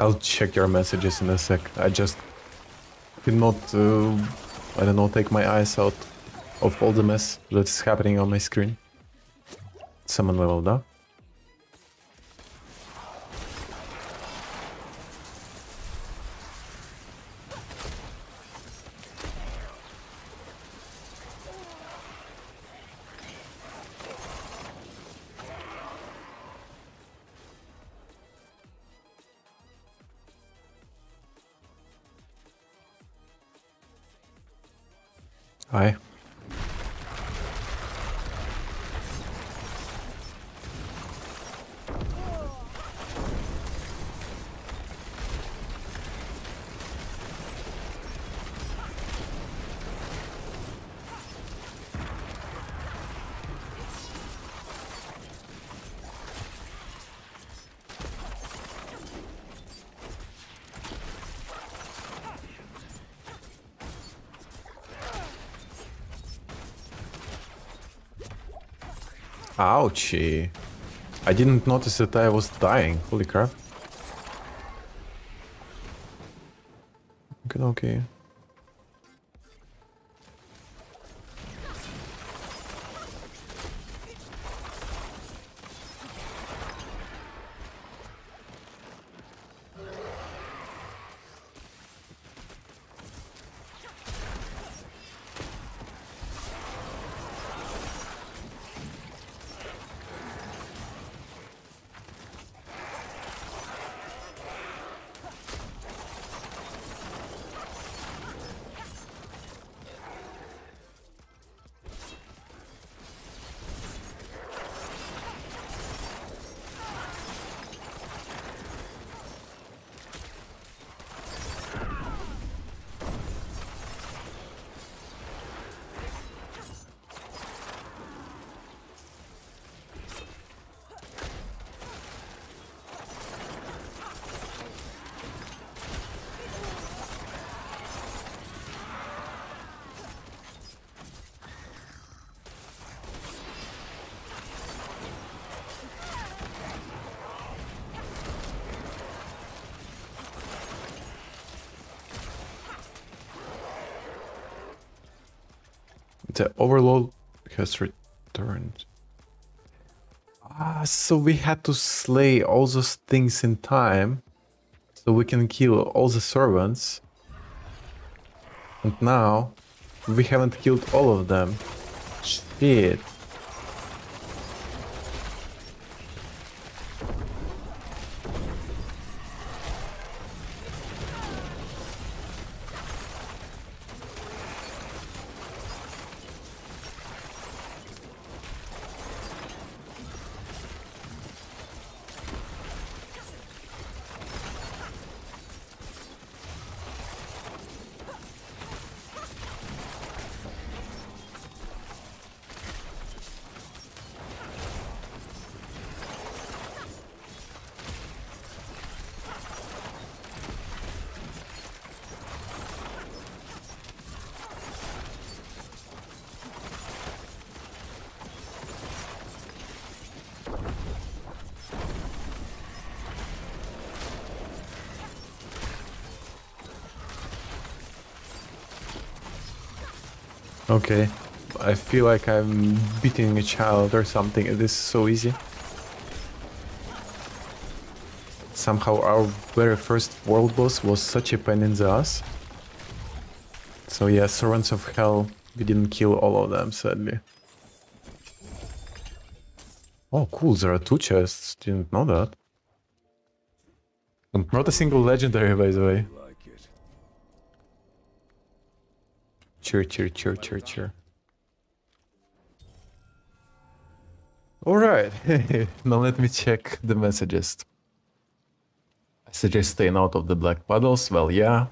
I'll check your messages in a sec. I just did not, uh, I don't know, take my eyes out of all the mess that's happening on my screen. Someone leveled up. I didn't notice that I was dying. Holy crap. Okay, okay. The overload has returned. Ah, so we had to slay all those things in time so we can kill all the servants. And now we haven't killed all of them. Shit. Okay. I feel like I'm beating a child or something. It is so easy. Somehow our very first world boss was such a pain in the ass. So yeah, Servants of Hell, we didn't kill all of them, sadly. Oh cool, there are two chests. Didn't know that. And not a single legendary, by the way. Cheer, cheer, cheer, cheer, cheer. Alright, [LAUGHS] now let me check the messages. I suggest staying out of the black puddles. Well, yeah.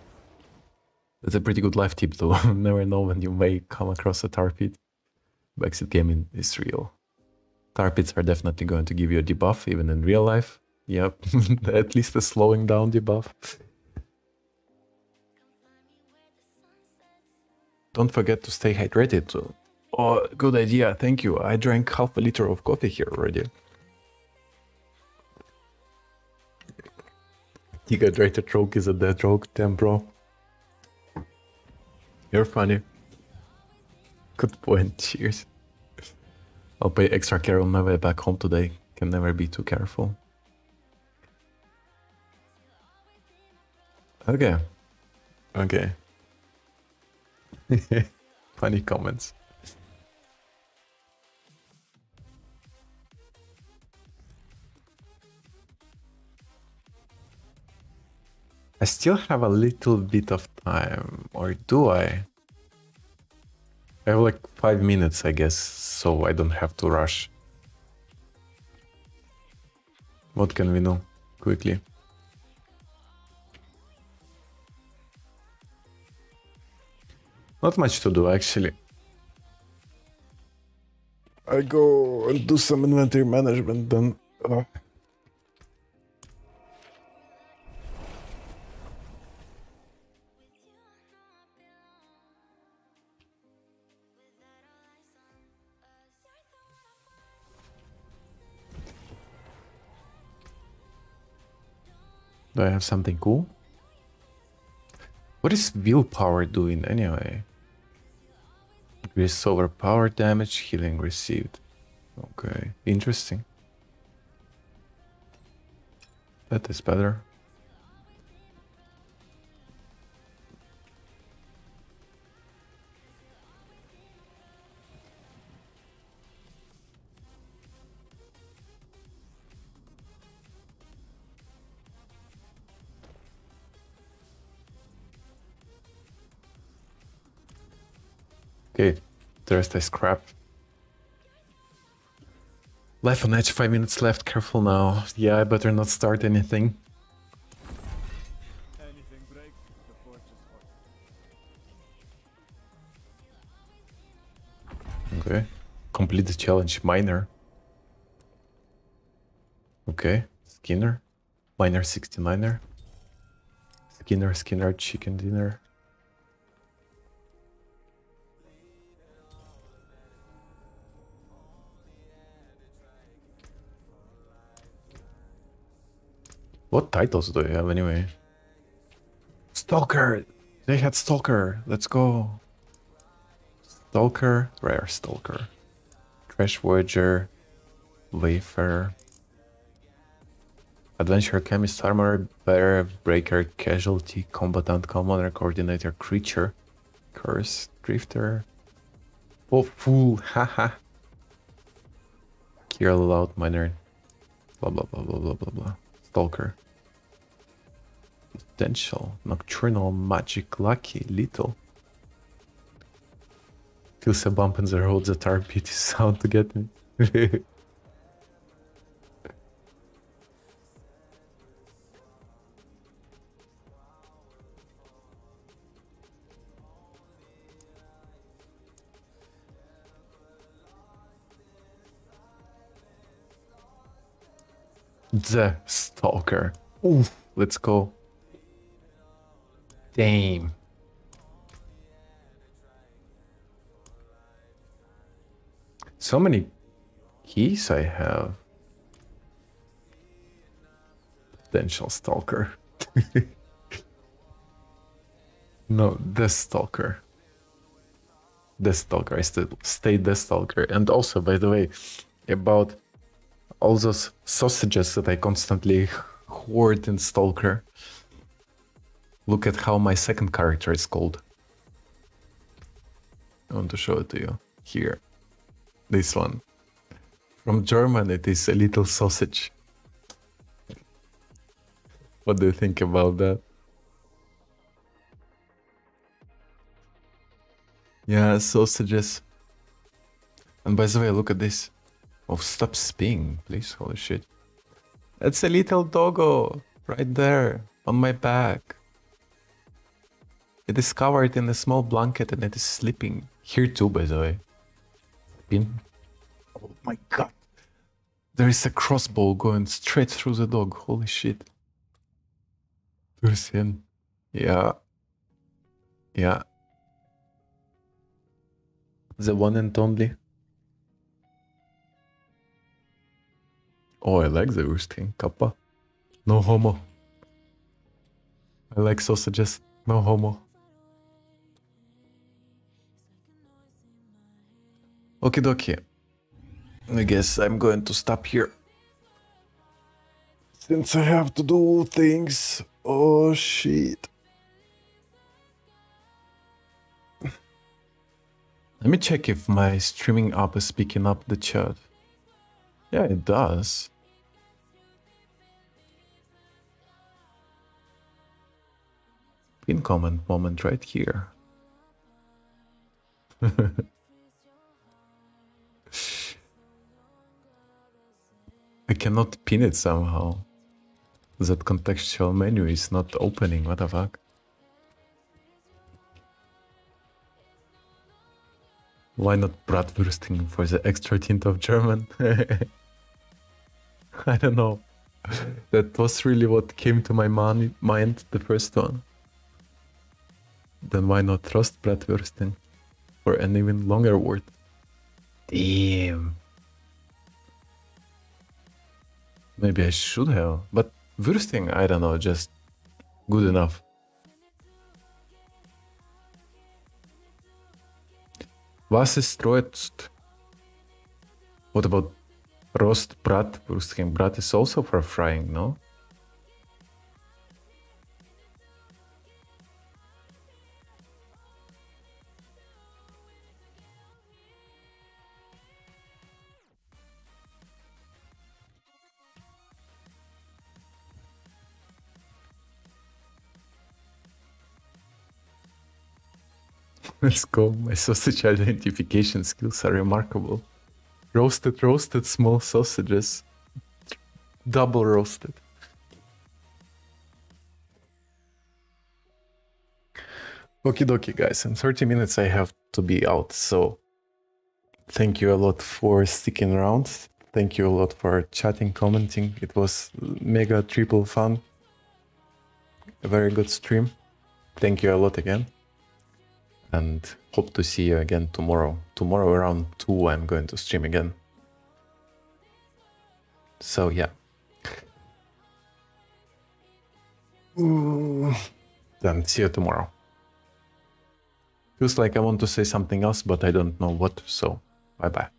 That's a pretty good life tip though. [LAUGHS] Never know when you may come across a tar pit. Backseat gaming is real. Tar pits are definitely going to give you a debuff even in real life. Yep, [LAUGHS] at least a slowing down debuff. Don't forget to stay hydrated too. Oh, good idea, thank you. I drank half a liter of coffee here already. You got right, the joke is a dead joke, damn bro. You're funny. Good point, [LAUGHS] cheers. I'll pay extra care on my way back home today. Can never be too careful. Okay. Okay. [LAUGHS] Funny comments. I still have a little bit of time, or do I? I have like five minutes, I guess, so I don't have to rush. What can we do quickly? Not much to do, actually. I go and do some inventory management, then. Uh, Do I have something cool? What is willpower doing anyway? Increase over power damage, healing received. Okay, interesting. That is better. Okay, the rest I scrap. Life on edge, 5 minutes left, careful now. Yeah, I better not start anything. Anything break, the forge. Okay. Complete the challenge, Miner. Okay, Skinner. Miner 69er. Skinner, Skinner, chicken dinner. What titles do you have anyway? Stalker! They had Stalker! Let's go! Stalker, Rare Stalker. Trash Voyager, Wayfarer. Adventure Chemist Armor, Bear, Breaker, Casualty, Combatant, Commander, Coordinator, Creature, Curse, Drifter. Oh, Fool, [LAUGHS] haha. Kill Loud Miner. Blah blah blah blah blah blah blah. Stalker. Potential. Nocturnal. Magic. Lucky. Little. Feels a bump in the road that are beauty [LAUGHS] sound to get me. [LAUGHS] the Stalker. Oof, let's go. Damn. So many keys I have. Potential Stalker. [LAUGHS] no, the Stalker. The Stalker. I still stay the Stalker. And also, by the way, about all those sausages that I constantly hoard in Stalker. Look at how my second character is called. I want to show it to you. Here. This one. From German, it is a little sausage. What do you think about that? Yeah, sausages. And by the way, look at this. Oh, stop spinning, please. Holy shit. That's a little doggo right there on my back. It is covered in a small blanket and it is sleeping. Here too, by the way. Spin. Oh my god. There is a crossbow going straight through the dog. Holy shit. There's him. Yeah. Yeah. The one and only. Oh, I like the roosting. Kappa. No homo. I like sausages, no homo. Okie dokie. I guess I'm going to stop here. Since I have to do things. Oh shit. Let me check if my streaming app is picking up the chat. Yeah, it does. Pin comment moment right here. [LAUGHS] I cannot pin it somehow. That contextual menu is not opening, what the fuck? Why not Bratwürsting for the extra tint of German? [LAUGHS] [LAUGHS] I don't know. That was really what came to my man- mind, the first one. Then why not trust Bratwürsting for an even longer word? Damn. Maybe I should have, but Würsting, I don't know, just good enough. Was ist? What about roast brat? Würsting brat is also for frying, no? [LAUGHS] Let's go. My sausage identification skills are remarkable. Roasted, roasted small sausages. Double roasted. Okie dokie, guys. In 30 minutes, I have to be out. So, thank you a lot for sticking around. Thank you a lot for chatting, commenting. It was mega triple fun. A very good stream. Thank you a lot again and hope to see you again tomorrow. Tomorrow around 2 I'm going to stream again. So yeah. Then see you tomorrow. Feels like I want to say something else, but I don't know what, so bye bye.